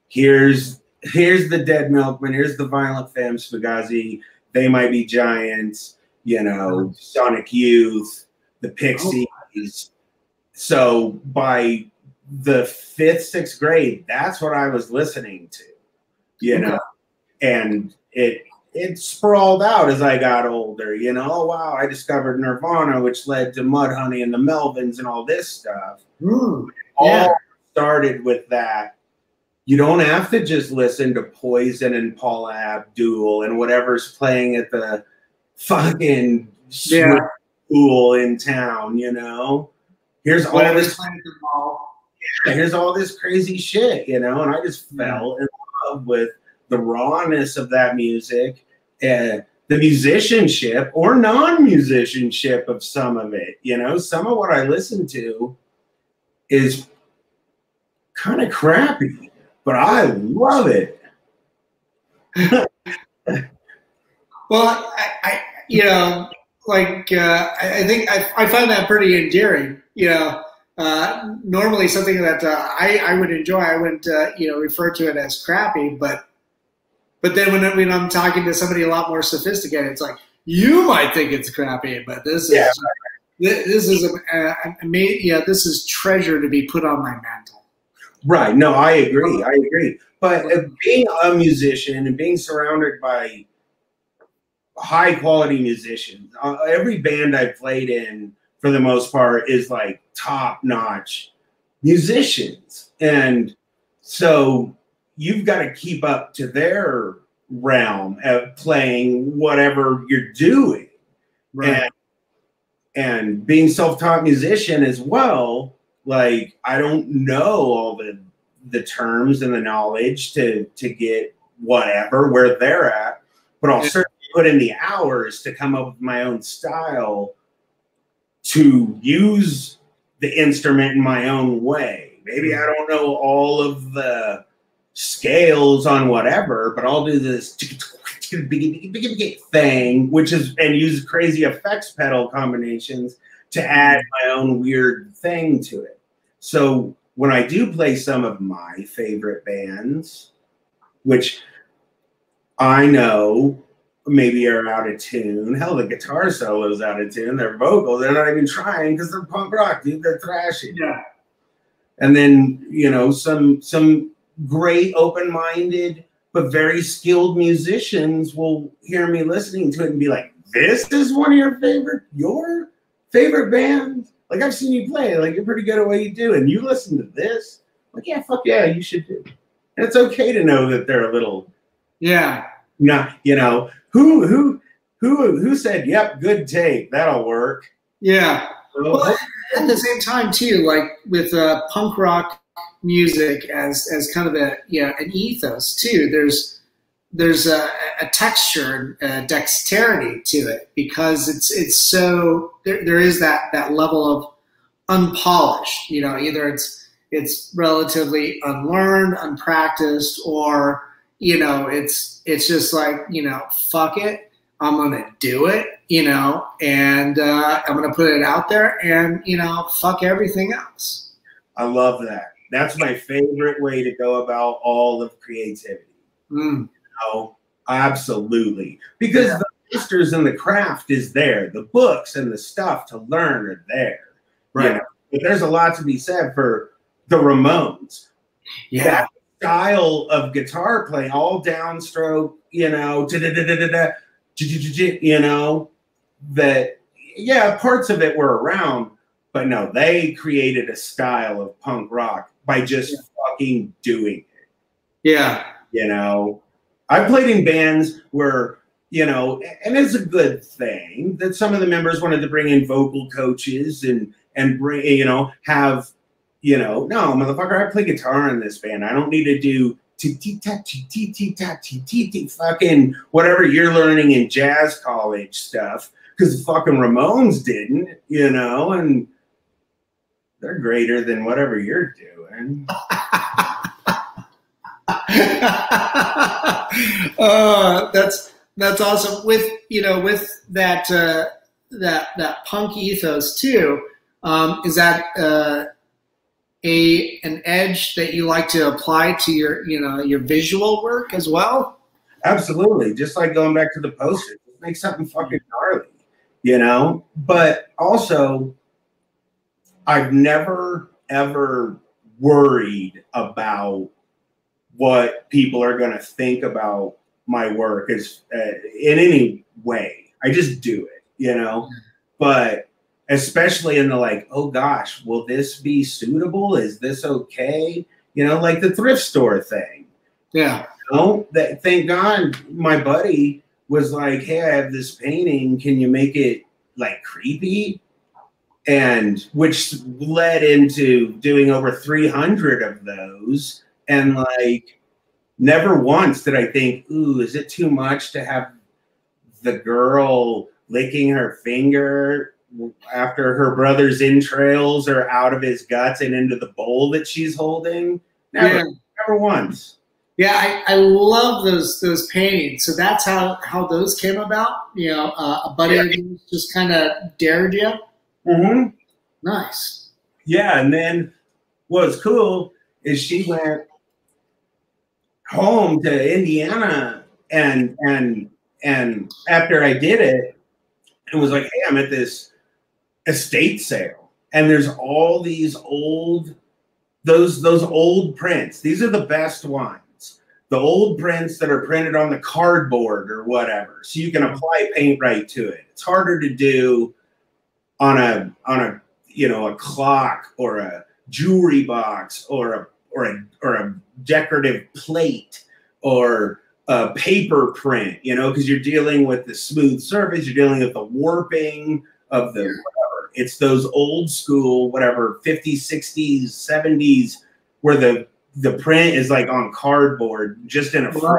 Here's here's the Dead Milkmen. Here's the Violent Femmes Fugazi. They might be giants. You know, Sonic Youth, the oh Pixies. So by the fifth, sixth grade, that's what I was listening to, you know, and it it sprawled out as I got older, you know. Oh wow, I discovered Nirvana, which led to Mudhoney and the Melvins and all this stuff. Mm, yeah. All started with that. You don't have to just listen to Poison and Paula Abdul and whatever's playing at the fucking yeah. school in town, you know. Here's all this here's all this crazy shit, you know, and I just fell in love with the rawness of that music and the musicianship or non-musicianship of some of it. You know, some of what I listen to is kind of crappy, but I love it. [LAUGHS] well, I, I, you know, like uh, I, I think I, I find that pretty endearing. You know, uh, normally something that uh, I, I would enjoy, I wouldn't uh, you know refer to it as crappy, but but then when, when I'm talking to somebody a lot more sophisticated, it's like you might think it's crappy, but this is yeah. this is a, a, a, yeah this is treasure to be put on my mantle. Right. No, I agree. I agree. But being a musician and being surrounded by high quality musicians, uh, every band I've played in for the most part is like top notch musicians. And so you've got to keep up to their realm of playing whatever you're doing. Right. And, and being self-taught musician as well, like I don't know all the the terms and the knowledge to to get whatever where they're at, but I'll certainly put in the hours to come up with my own style to use the instrument in my own way. Maybe hmm. I don't know all of the scales on whatever, but I'll do this thing, which is and use crazy effects pedal combinations to add my own weird thing to it. So when I do play some of my favorite bands, which I know maybe are out of tune. Hell, the guitar solo's out of tune. Their vocal, they're not even trying because they're punk rock, dude. They're thrashing. Yeah. And then you know some some great, open minded, but very skilled musicians will hear me listening to it and be like, this is one of your favorite, your favorite bands? Like, I've seen you play. Like, you're pretty good at what you do. And you listen to this? Like, yeah, fuck yeah, you should do. And it's okay to know that they're a little, yeah, not, you know, who, who, who, who said, yep, good take, that'll work. Yeah. well, at the same time, too, like with uh, punk rock music as as kind of a yeah an ethos too. There's there's a, a texture a dexterity to it because it's it's so there, there is that that level of unpolished. You know, either it's it's relatively unlearned, unpracticed, or you know it's it's just like you know fuck it, I'm gonna do it. You know, and uh, I'm gonna put it out there, and you know, fuck everything else. I love that that's my favorite way to go about all of creativity. Mm. You know, absolutely. Because yeah. the masters and the craft is there. The books and the stuff to learn are there. Right. You know? But there's a lot to be said for the Ramones. Yeah. That style of guitar playing, all downstroke, you know, you know, that yeah, parts of it were around, but no, they created a style of punk rock by just yeah. fucking doing it. Yeah. You know, I've played in bands where, you know, and it's a good thing that some of the members wanted to bring in vocal coaches and and bring, you know, have, you know, no, motherfucker, I play guitar in this band. I don't need to do fucking whatever you're learning in jazz college stuff because fucking Ramones didn't, you know, and they're greater than whatever you're doing. Uh, [LAUGHS] that's that's awesome. With you know, with that uh, that that punk ethos too. Um, is that uh, a an edge that you like to apply to your you know your visual work as well? Absolutely. Just like going back to the poster, make something fucking gnarly, you know. But also, I've never ever worried about what people are going to think about my work is uh, in any way. I just do it, you know. But especially in the like, oh gosh, will this be suitable? Is this okay? You know, like the thrift store thing. Yeah. You know, that thank God my buddy was like, Hey, I have this painting. Can you make it like creepy? And which led into doing over 300 of those. And like never once did i think ooh is it too much to have the girl licking her finger after her brother's entrails are out of his guts and into the bowl that she's holding? Never yeah. never once. Yeah I, I love those those paintings. So that's how how those came about. You know uh, a buddy yeah. just kind of dared you Mm-hmm. Nice. Yeah, and then what's cool is she went home to Indiana and and and after I did it, it was like, hey, I'm at this estate sale, and there's all these old those those old prints. These are the best ones. The old prints that are printed on the cardboard or whatever, so you can apply paint right to it. It's harder to do on a on a you know a clock or a jewelry box or a or a or a decorative plate or a paper print, you know, because you're dealing with the smooth surface, you're dealing with the warping of the whatever. It's those old school, whatever, 50s, 60s, 70s, where the the print is like on cardboard, just in a frame.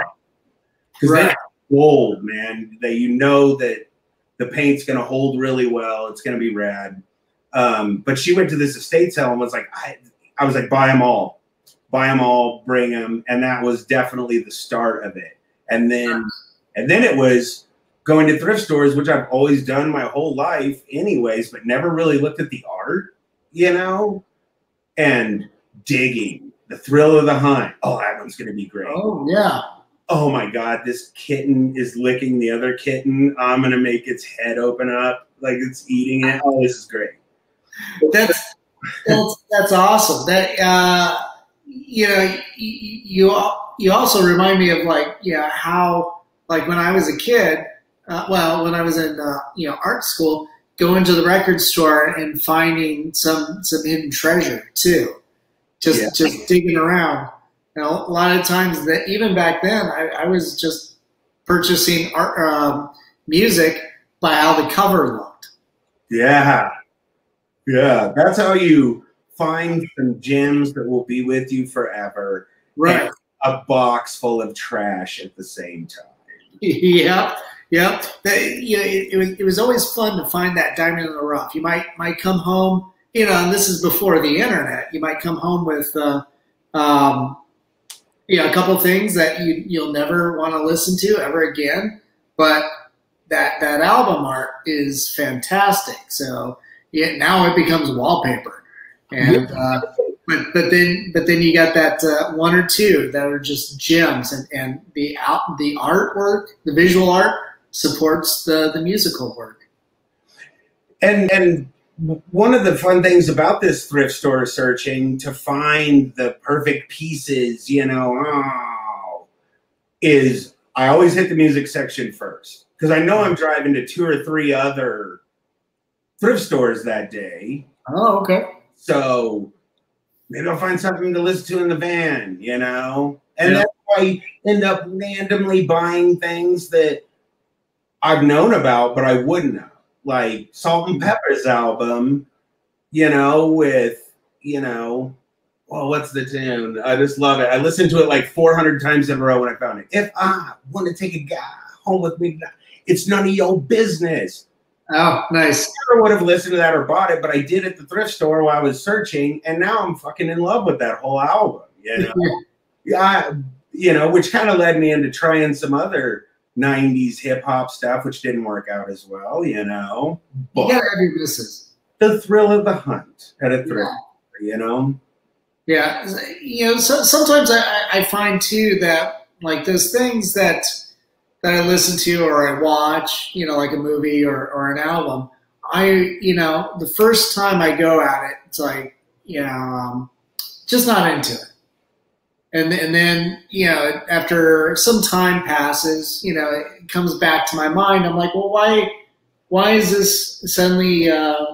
Because right. they old, man. That you know that the paint's going to hold really well. It's going to be rad. Um, but she went to this estate sale and was like, I, I was like, buy them all, buy them all, bring them, and that was definitely the start of it. And then, and then it was going to thrift stores, which I've always done my whole life, anyways, but never really looked at the art, you know, and digging the thrill of the hunt. Oh, that one's to be great. Oh yeah oh my god, this kitten is licking the other kitten. I'm gonna make its head open up like it's eating it. Oh, this is great. That's that's that's awesome. That uh, you know, you you also remind me of like yeah how like when I was a kid, uh, well when I was in uh, you know art school, going to the record store and finding some some hidden treasure too, just yeah. just digging around. You know, a lot of times that even back then I, I was just purchasing art um, music by how the cover looked. Yeah, yeah, that's how you find some gems that will be with you forever. Right. A box full of trash at the same time. [LAUGHS] yeah. Yeah, you know, it, it, was it was always fun to find that diamond in the rough. You might might come home, you know, and this is before the internet. You might come home with, uh, um, you know, a couple things that you you'll never want to listen to ever again, but that that album art is fantastic. So yeah, now it becomes wallpaper. And uh, but but then but then you got that uh, one or two that are just gems, and and the out the artwork, the visual art supports the the musical work. And and one of the fun things about this thrift store searching to find the perfect pieces, you know, oh, is I always hit the music section first because I know I'm driving to two or three other thrift stores that day. Oh, okay. So maybe I'll find something to listen to in the van, you know? And yeah. that's why I end up randomly buying things that I've known about, but I wouldn't have. Like Salt-N-Pepa's album, you know, with, you know, well, what's the tune? I just love it. I listened to it like 400 times in a row when I found it. If I want to take a guy home with me, it's none of your business. Oh, nice. I never would have listened to that or bought it, but I did at the thrift store while I was searching, and now I'm fucking in love with that whole album. You [LAUGHS] know, yeah, you know, which kind of led me into trying some other '90s hip hop stuff, which didn't work out as well. You know, but you gotta have your misses. The thrill of the hunt at a thrill, yeah. you know. Yeah, you know, so, sometimes I, I find too that like those things that that I listen to or I watch, you know, like a movie or, or an album, I, you know, the first time I go at it, it's like, you know, um, just not into it. And, and then, you know, after some time passes, you know, it comes back to my mind. I'm like, well, why, why is this suddenly uh,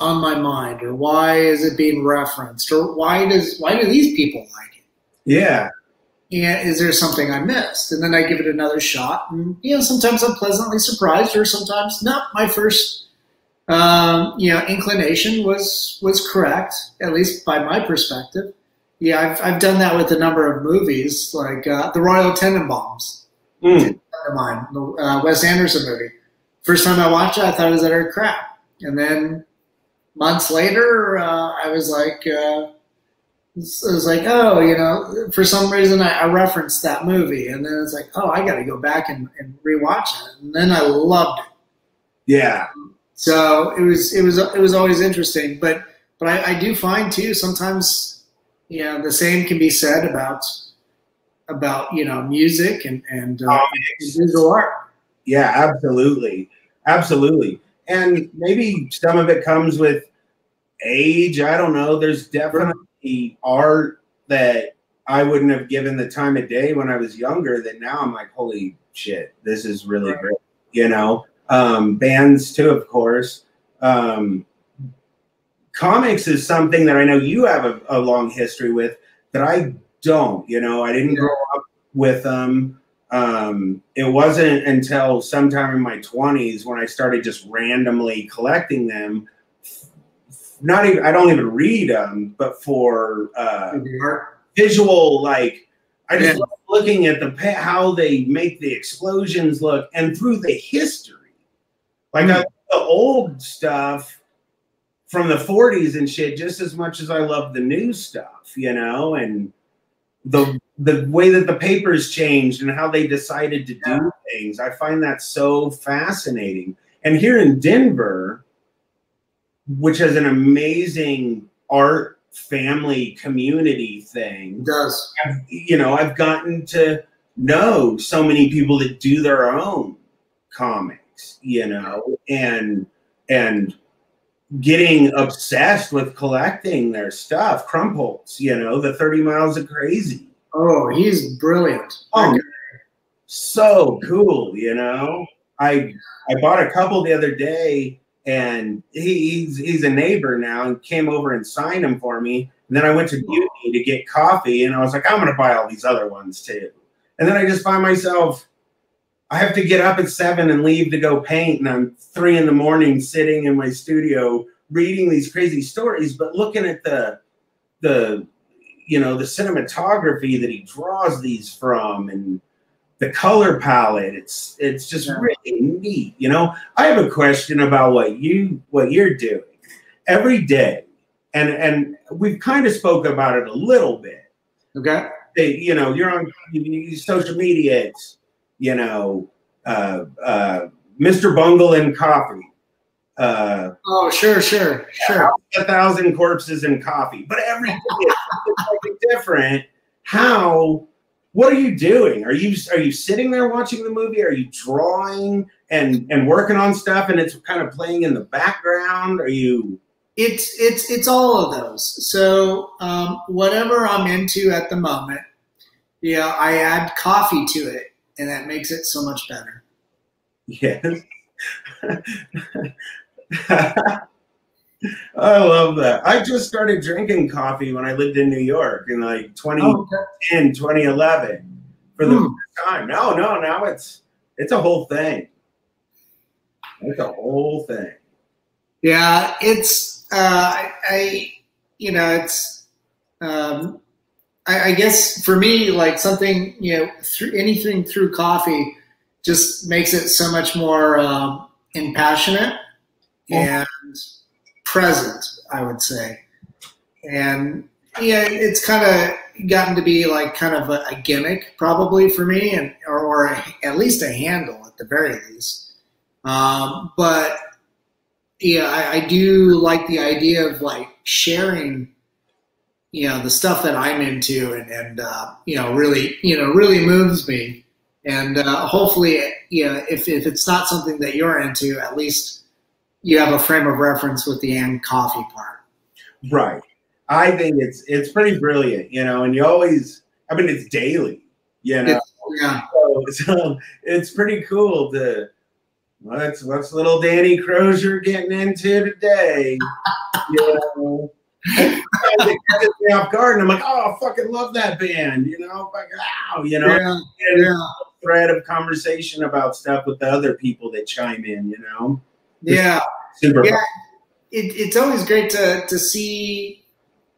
on my mind, or why is it being referenced, or why does why do these people like it? Yeah, and is there something I missed? And then I give it another shot. And, you know, sometimes I'm pleasantly surprised or sometimes not. My first, um, you know, inclination was, was correct, at least by my perspective. Yeah, I've, I've done that with a number of movies, like uh, The Royal Tenenbaums. Mm. Mine, the uh, Wes Anderson movie. First time I watched it, I thought it was utter crap. And then months later, uh, I was like, uh, it was like, oh, you know, for some reason I, I referenced that movie, and then it's like, oh, I got to go back and, and rewatch it, and then I loved it. Yeah. So it was it was it was always interesting, but but I, I do find too sometimes, you know, the same can be said about about you know music and and, uh, and visual art. Yeah, absolutely, absolutely, and maybe some of it comes with age. I don't know. There's definitely art that I wouldn't have given the time of day when I was younger that now I'm like, holy shit, this is really right. great. You know, um, bands too, of course. Um, comics is something that I know you have a, a, long history with that I don't. You know, I didn't grow up with them. Um, it wasn't until sometime in my 20s when I started just randomly collecting them not even I don't even read them, but for uh, visual like I just yeah. love looking at the how they make the explosions look and through the history. Like mm. I, the old stuff from the 40s and shit just as much as I love the new stuff, you know, and the the way that the papers changed and how they decided to yeah. do things. I find that so fascinating. And here in Denver, which has an amazing art family community thing. It does I've, you know I've gotten to know so many people that do their own comics, you know, and and getting obsessed with collecting their stuff. Krumpholz, you know, the 30 miles of crazy. Oh, he's brilliant. Oh, so cool, you know. I I bought a couple the other day and he, he's he's a neighbor now and came over and signed them for me. And then I went to Beauty to get coffee and I was like, I'm gonna buy all these other ones too. And then I just find myself I have to get up at seven and leave to go paint, and I'm three in the morning sitting in my studio reading these crazy stories, but looking at the the you know the cinematography that he draws these from and the color palette it's it's just yeah. really neat you know? I have a question about what you what you're doing every day and and we've kind of spoke about it a little bit. Okay. You know you're on social media it's you know, uh, uh, Mr. Bungle and Coffee. Uh, oh, sure, sure, sure. A thousand corpses and coffee, but every day is [LAUGHS] different. How? What are you doing? Are you are you sitting there watching the movie? Are you drawing and and working on stuff, and it's kind of playing in the background? Are you? It's it's it's all of those. So um, whatever I'm into at the moment, yeah, I add coffee to it and that makes it so much better. Yes. [LAUGHS] I love that. I just started drinking coffee when I lived in New York in like 2010, oh, okay. 2011 for the hmm. first time. No, no, now it's it's a whole thing. It's a whole thing. Yeah, it's uh, I you know it's um, I, I, guess for me, like something, you know, through anything through coffee just makes it so much more um, impassionate and present, I would say. And yeah, it's kind of gotten to be like kind of a, a gimmick probably for me and, or, or a, at least a handle at the very least. Um, but yeah, I, I do like the idea of like sharing you know the stuff that I'm into and and uh, you know really you know really moves me. And uh, hopefully you know if if it's not something that you're into at least you have a frame of reference with the and coffee part. Right. I think it's it's pretty brilliant you know and you always I mean it's daily you know? It's, yeah. So, [LAUGHS] so it's pretty cool to what's what's little Danny Crosier getting into today? [LAUGHS] You know it catches me off guard, and I'm like, oh, I fucking love that band, you know, like, wow, you know, yeah, and yeah. thread of conversation about stuff with the other people that chime in, you know. Yeah, super. Yeah, it, it's always great to to see,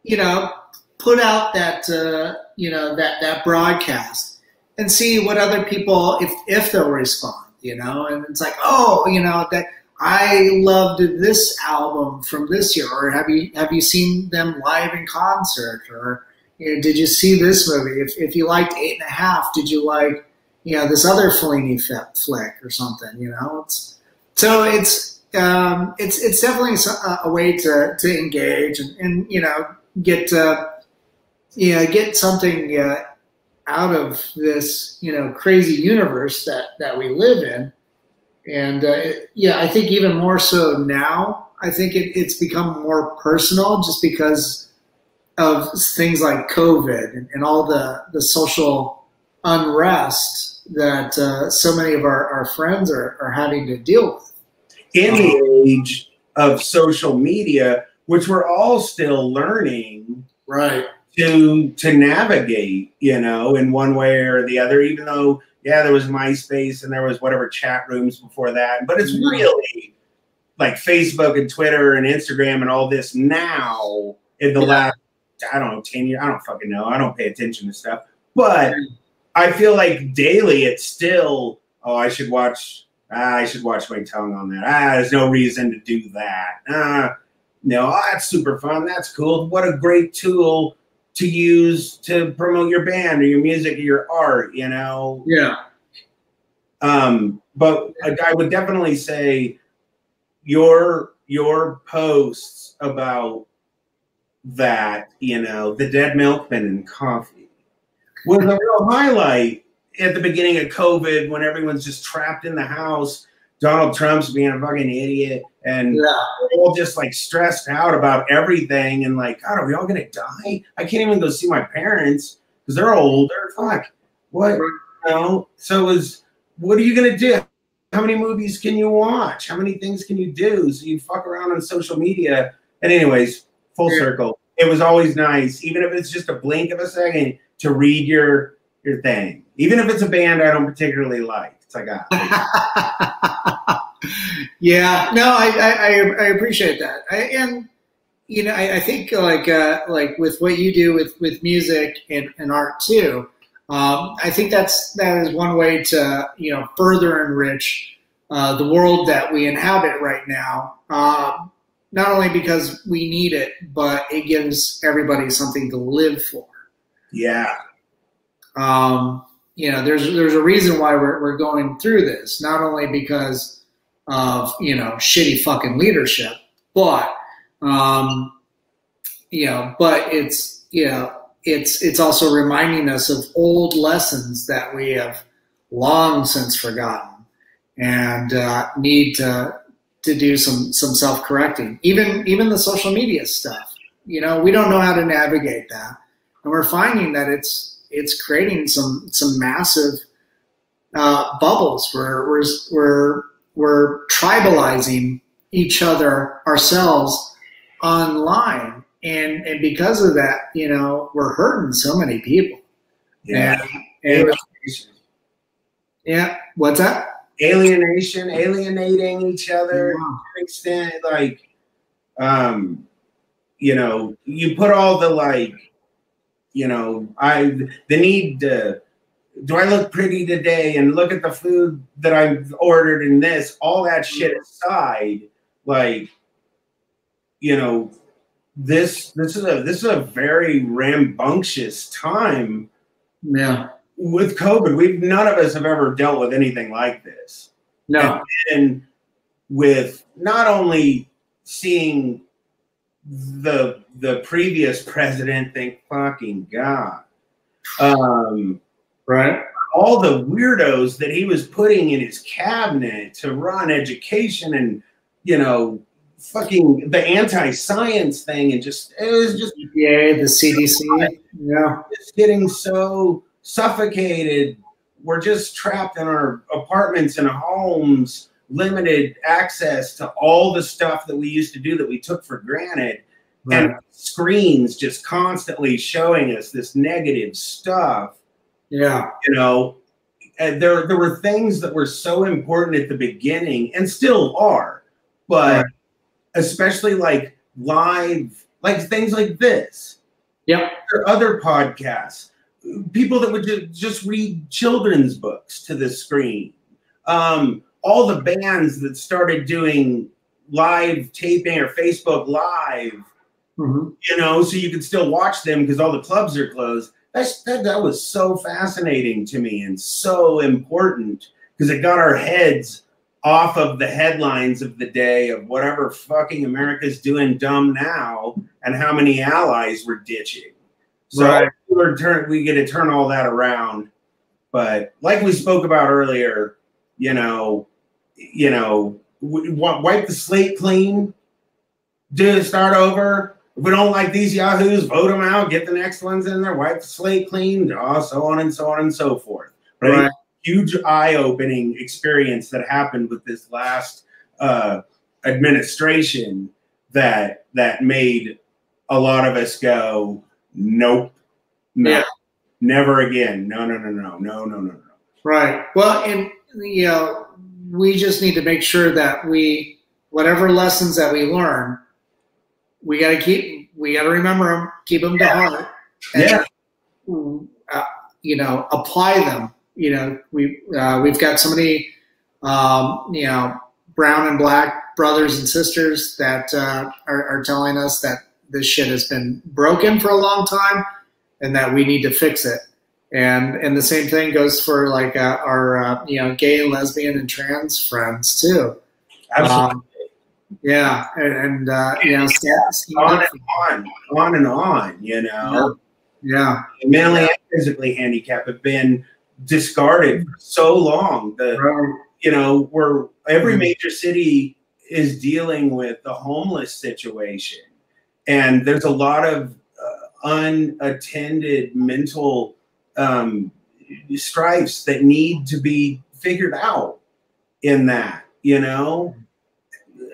you know, put out that uh, you know that that broadcast and see what other people if if they'll respond, you know, and it's like, oh, you know that I loved this album from this year, or have you have you seen them live in concert, or you know, did you see this movie? If if you liked Eight and a Half, did you like you know this other Fellini flick or something? You know, it's so it's um, it's it's definitely a, way to to engage and, and you know get uh, you know get something uh, out of this you know crazy universe that that we live in and uh, yeah, I think even more so now, I think it, it's become more personal just because of things like COVID and, and all the, the social unrest that uh, so many of our, our friends are, are having to deal with. In the age of social media, which we're all still learning, right, to to navigate, you know, in one way or the other, even though yeah, there was MySpace and there was whatever chat rooms before that, but it's mm-hmm. really like Facebook and Twitter and Instagram and all this now in the yeah. last I don't know ten years. I don't fucking know. I don't pay attention to stuff, but I feel like daily it's still oh I should watch ah, I should watch my tongue on that. Ah, there's no reason to do that. Ah, no, oh, that's super fun. That's cool. What a great tool to use to promote your band or your music or your art, you know? Yeah. Um, but I would definitely say your your posts about that, you know, the Dead Milkmen and coffee was a real highlight at the beginning of COVID when everyone's just trapped in the house Donald Trump's being a fucking idiot, and Yeah. we're all just like stressed out about everything, and like, God, are we all gonna die? I can't even go see my parents because they're older. Fuck, what? You know? So it was, what are you gonna do? How many movies can you watch? How many things can you do? So you fuck around on social media. And anyways, full Yeah. circle. It was always nice, even if it's just a blink of a second, to read your your thing. Even if it's a band I don't particularly like. Like [LAUGHS] ah, yeah, no, I, I, I- I appreciate that, I, and you know, I, I think like uh, like with what you do with with music and, and art too. Um, I think that's that is one way to you know further enrich uh, the world that we inhabit right now. Um, not only because we need it, but it gives everybody something to live for. yeah. um, you know, there's there's a reason why we're we're going through this. Not only because of you know shitty fucking leadership, but um, you know, but it's you know it's it's also reminding us of old lessons that we have long since forgotten and uh, need to to do some some self correcting. Even even the social media stuff. You know, we don't know how to navigate that, and we're finding that it's it's creating some some massive uh, bubbles where we're, we're we're tribalizing each other ourselves online. And and because of that you know we're hurting so many people. Yeah. and, and yeah. What's that? Alienation, alienating each other to an extent. Like, um, you know, you put all the like, you know, I the need to. Do I look pretty today? And look at the food that I've ordered and this, all that shit mm-hmm. aside, like, you know, this this is a this is a very rambunctious time yeah with COVID, we've none of us have ever dealt with anything like this. no And with not only seeing the the previous president think fucking God, um, right. all the weirdos that he was putting in his cabinet to run education and you know fucking the anti-science thing and just it was just EPA, the CDC yeah. It's getting so suffocated. We're just trapped in our apartments and homes, limited access to all the stuff that we used to do that we took for granted, right. and screens just constantly showing us this negative stuff. yeah You know, and there there were things that were so important at the beginning and still are, but Right. especially like live, like things like this Yeah. or other podcasts, people that would ju- just read children's books to the screen, um, all the bands that started doing live taping or Facebook Live, hmm you know, so you could still watch them because all the clubs are closed. That's, that, that was so fascinating to me and so important because it got our heads off of the headlines of the day of whatever fucking America's doing dumb now and how many allies we're ditching. So Right. we're turn, we get to turn all that around. But like we spoke about earlier, you know, you know, wipe the slate clean, do start over. If we don't like these yahoos, vote them out, get the next ones in there, wipe the slate clean, oh, so on and so on and so forth. But Right. huge eye-opening experience that happened with this last uh, administration that that made a lot of us go, nope, no, Yeah. never again, no, no, no, no, no, no, no, no. Right. Well, and you know, we just need to make sure that we, whatever lessons that we learn, we got to keep, we got to remember them, keep them to heart, and, Yeah. uh, you know, apply them. You know, we uh, we've got so many, um, you know, brown and black brothers and sisters that uh, are, are telling us that this shit has been broken for a long time, and that we need to fix it and and the same thing goes for like uh, our uh, you know gay lesbian and trans friends too Absolutely. Um, yeah and, and uh, you know on and on, on and on, you know. yeah Mentally and physically handicapped have been discarded for so long. that right. you know, where every Mhm. major city is dealing with the homeless situation, and there's a lot of uh, unattended mental um, strifes that need to be figured out in that. You know,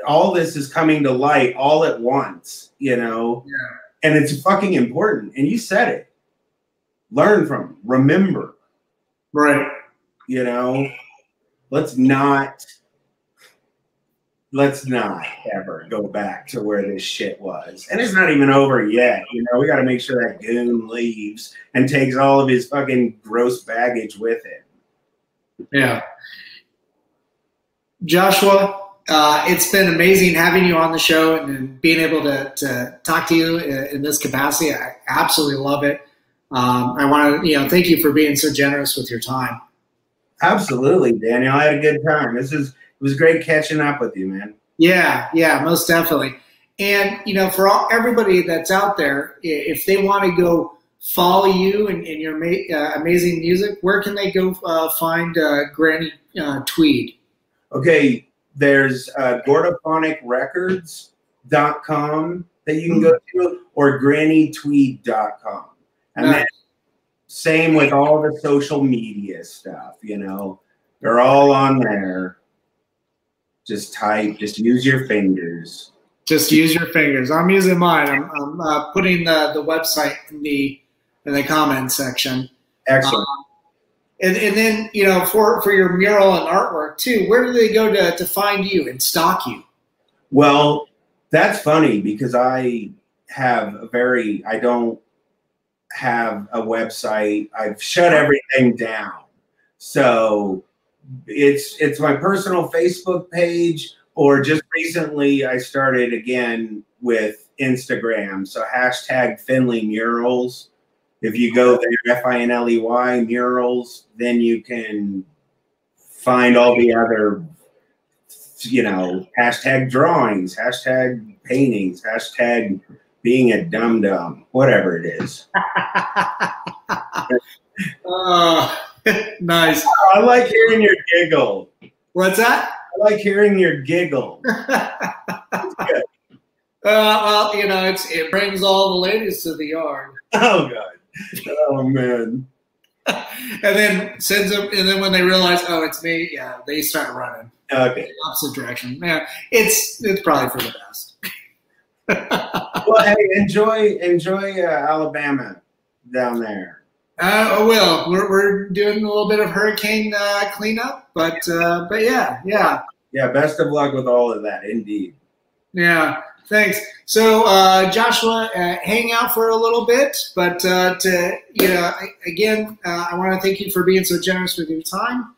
all this is coming to light all at once. You know, Yeah. and it's fucking important. And you said it. Learn from, remember Right. you know let's not let's not ever go back to where this shit was and it's not even over yet you know we got to make sure that goon leaves and takes all of his fucking gross baggage with him Yeah. Joshua, uh, it's been amazing having you on the show and, being able to, to talk to you in, in this capacity. I absolutely love it. Um, I want to, you know, thank you for being so generous with your time. absolutely daniel i had a good time this is it was great catching up with you man Yeah, yeah, most definitely. And you know, for all, everybody that's out there, if they want to go follow you and, and your ma- uh, amazing music, where can they go uh, find uh, Granny uh, Tweed? okay there's uh, gordophonicrecords.com that you can go to or grannytweed.com and Nice. then same with all the social media stuff you know they're all on there just type just use your fingers Just use your fingers. I'm using mine. I'm, I'm uh, putting the, the website in the in the comment section. excellent And, and then you know, for, for your mural and artwork too, where do they go to, to find you and stalk you? Well, that's funny because I have a very I don't have a website. I've shut everything down. So it's it's my personal Facebook page or just recently I started again with Instagram. So hashtag Finley Murals. If you go there, F I N L E Y murals, then you can find all the other you know, hashtag drawings, hashtag paintings, hashtag being a dum dum, whatever it is. Oh, [LAUGHS] [LAUGHS] nice. I like hearing your giggle. What's that? I like hearing your giggle. [LAUGHS] uh, well, you know, it's it brings all the ladies to the yard, Oh god. Oh man. [LAUGHS] and then sends them. And then when they realize, oh, it's me, yeah, they start running Okay. opposite direction. Yeah, it's it's probably for the best. Well, hey, enjoy enjoy uh, Alabama down there. Uh, oh, well, we're, we're doing a little bit of hurricane uh, cleanup, but uh, but yeah, yeah, Yeah, best of luck with all of that, indeed. yeah. Thanks. So, uh, Joshua, uh, hang out for a little bit, but uh, to you know, I- again, uh, I want to thank you for being so generous with your time,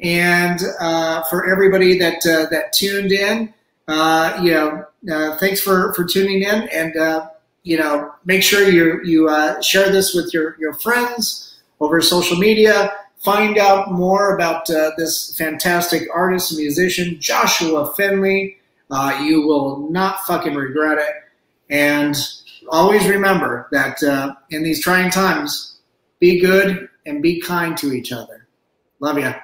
and uh, for everybody that uh, that tuned in. Uh, you know, uh, thanks for for tuning in, and uh, you know, make sure you you uh, share this with your your friends over social media. Find out more about uh, this fantastic artist and musician, Joshua Finley. Uh, you will not fucking regret it. And always remember that uh, in these trying times, be good and be kind to each other. Love ya.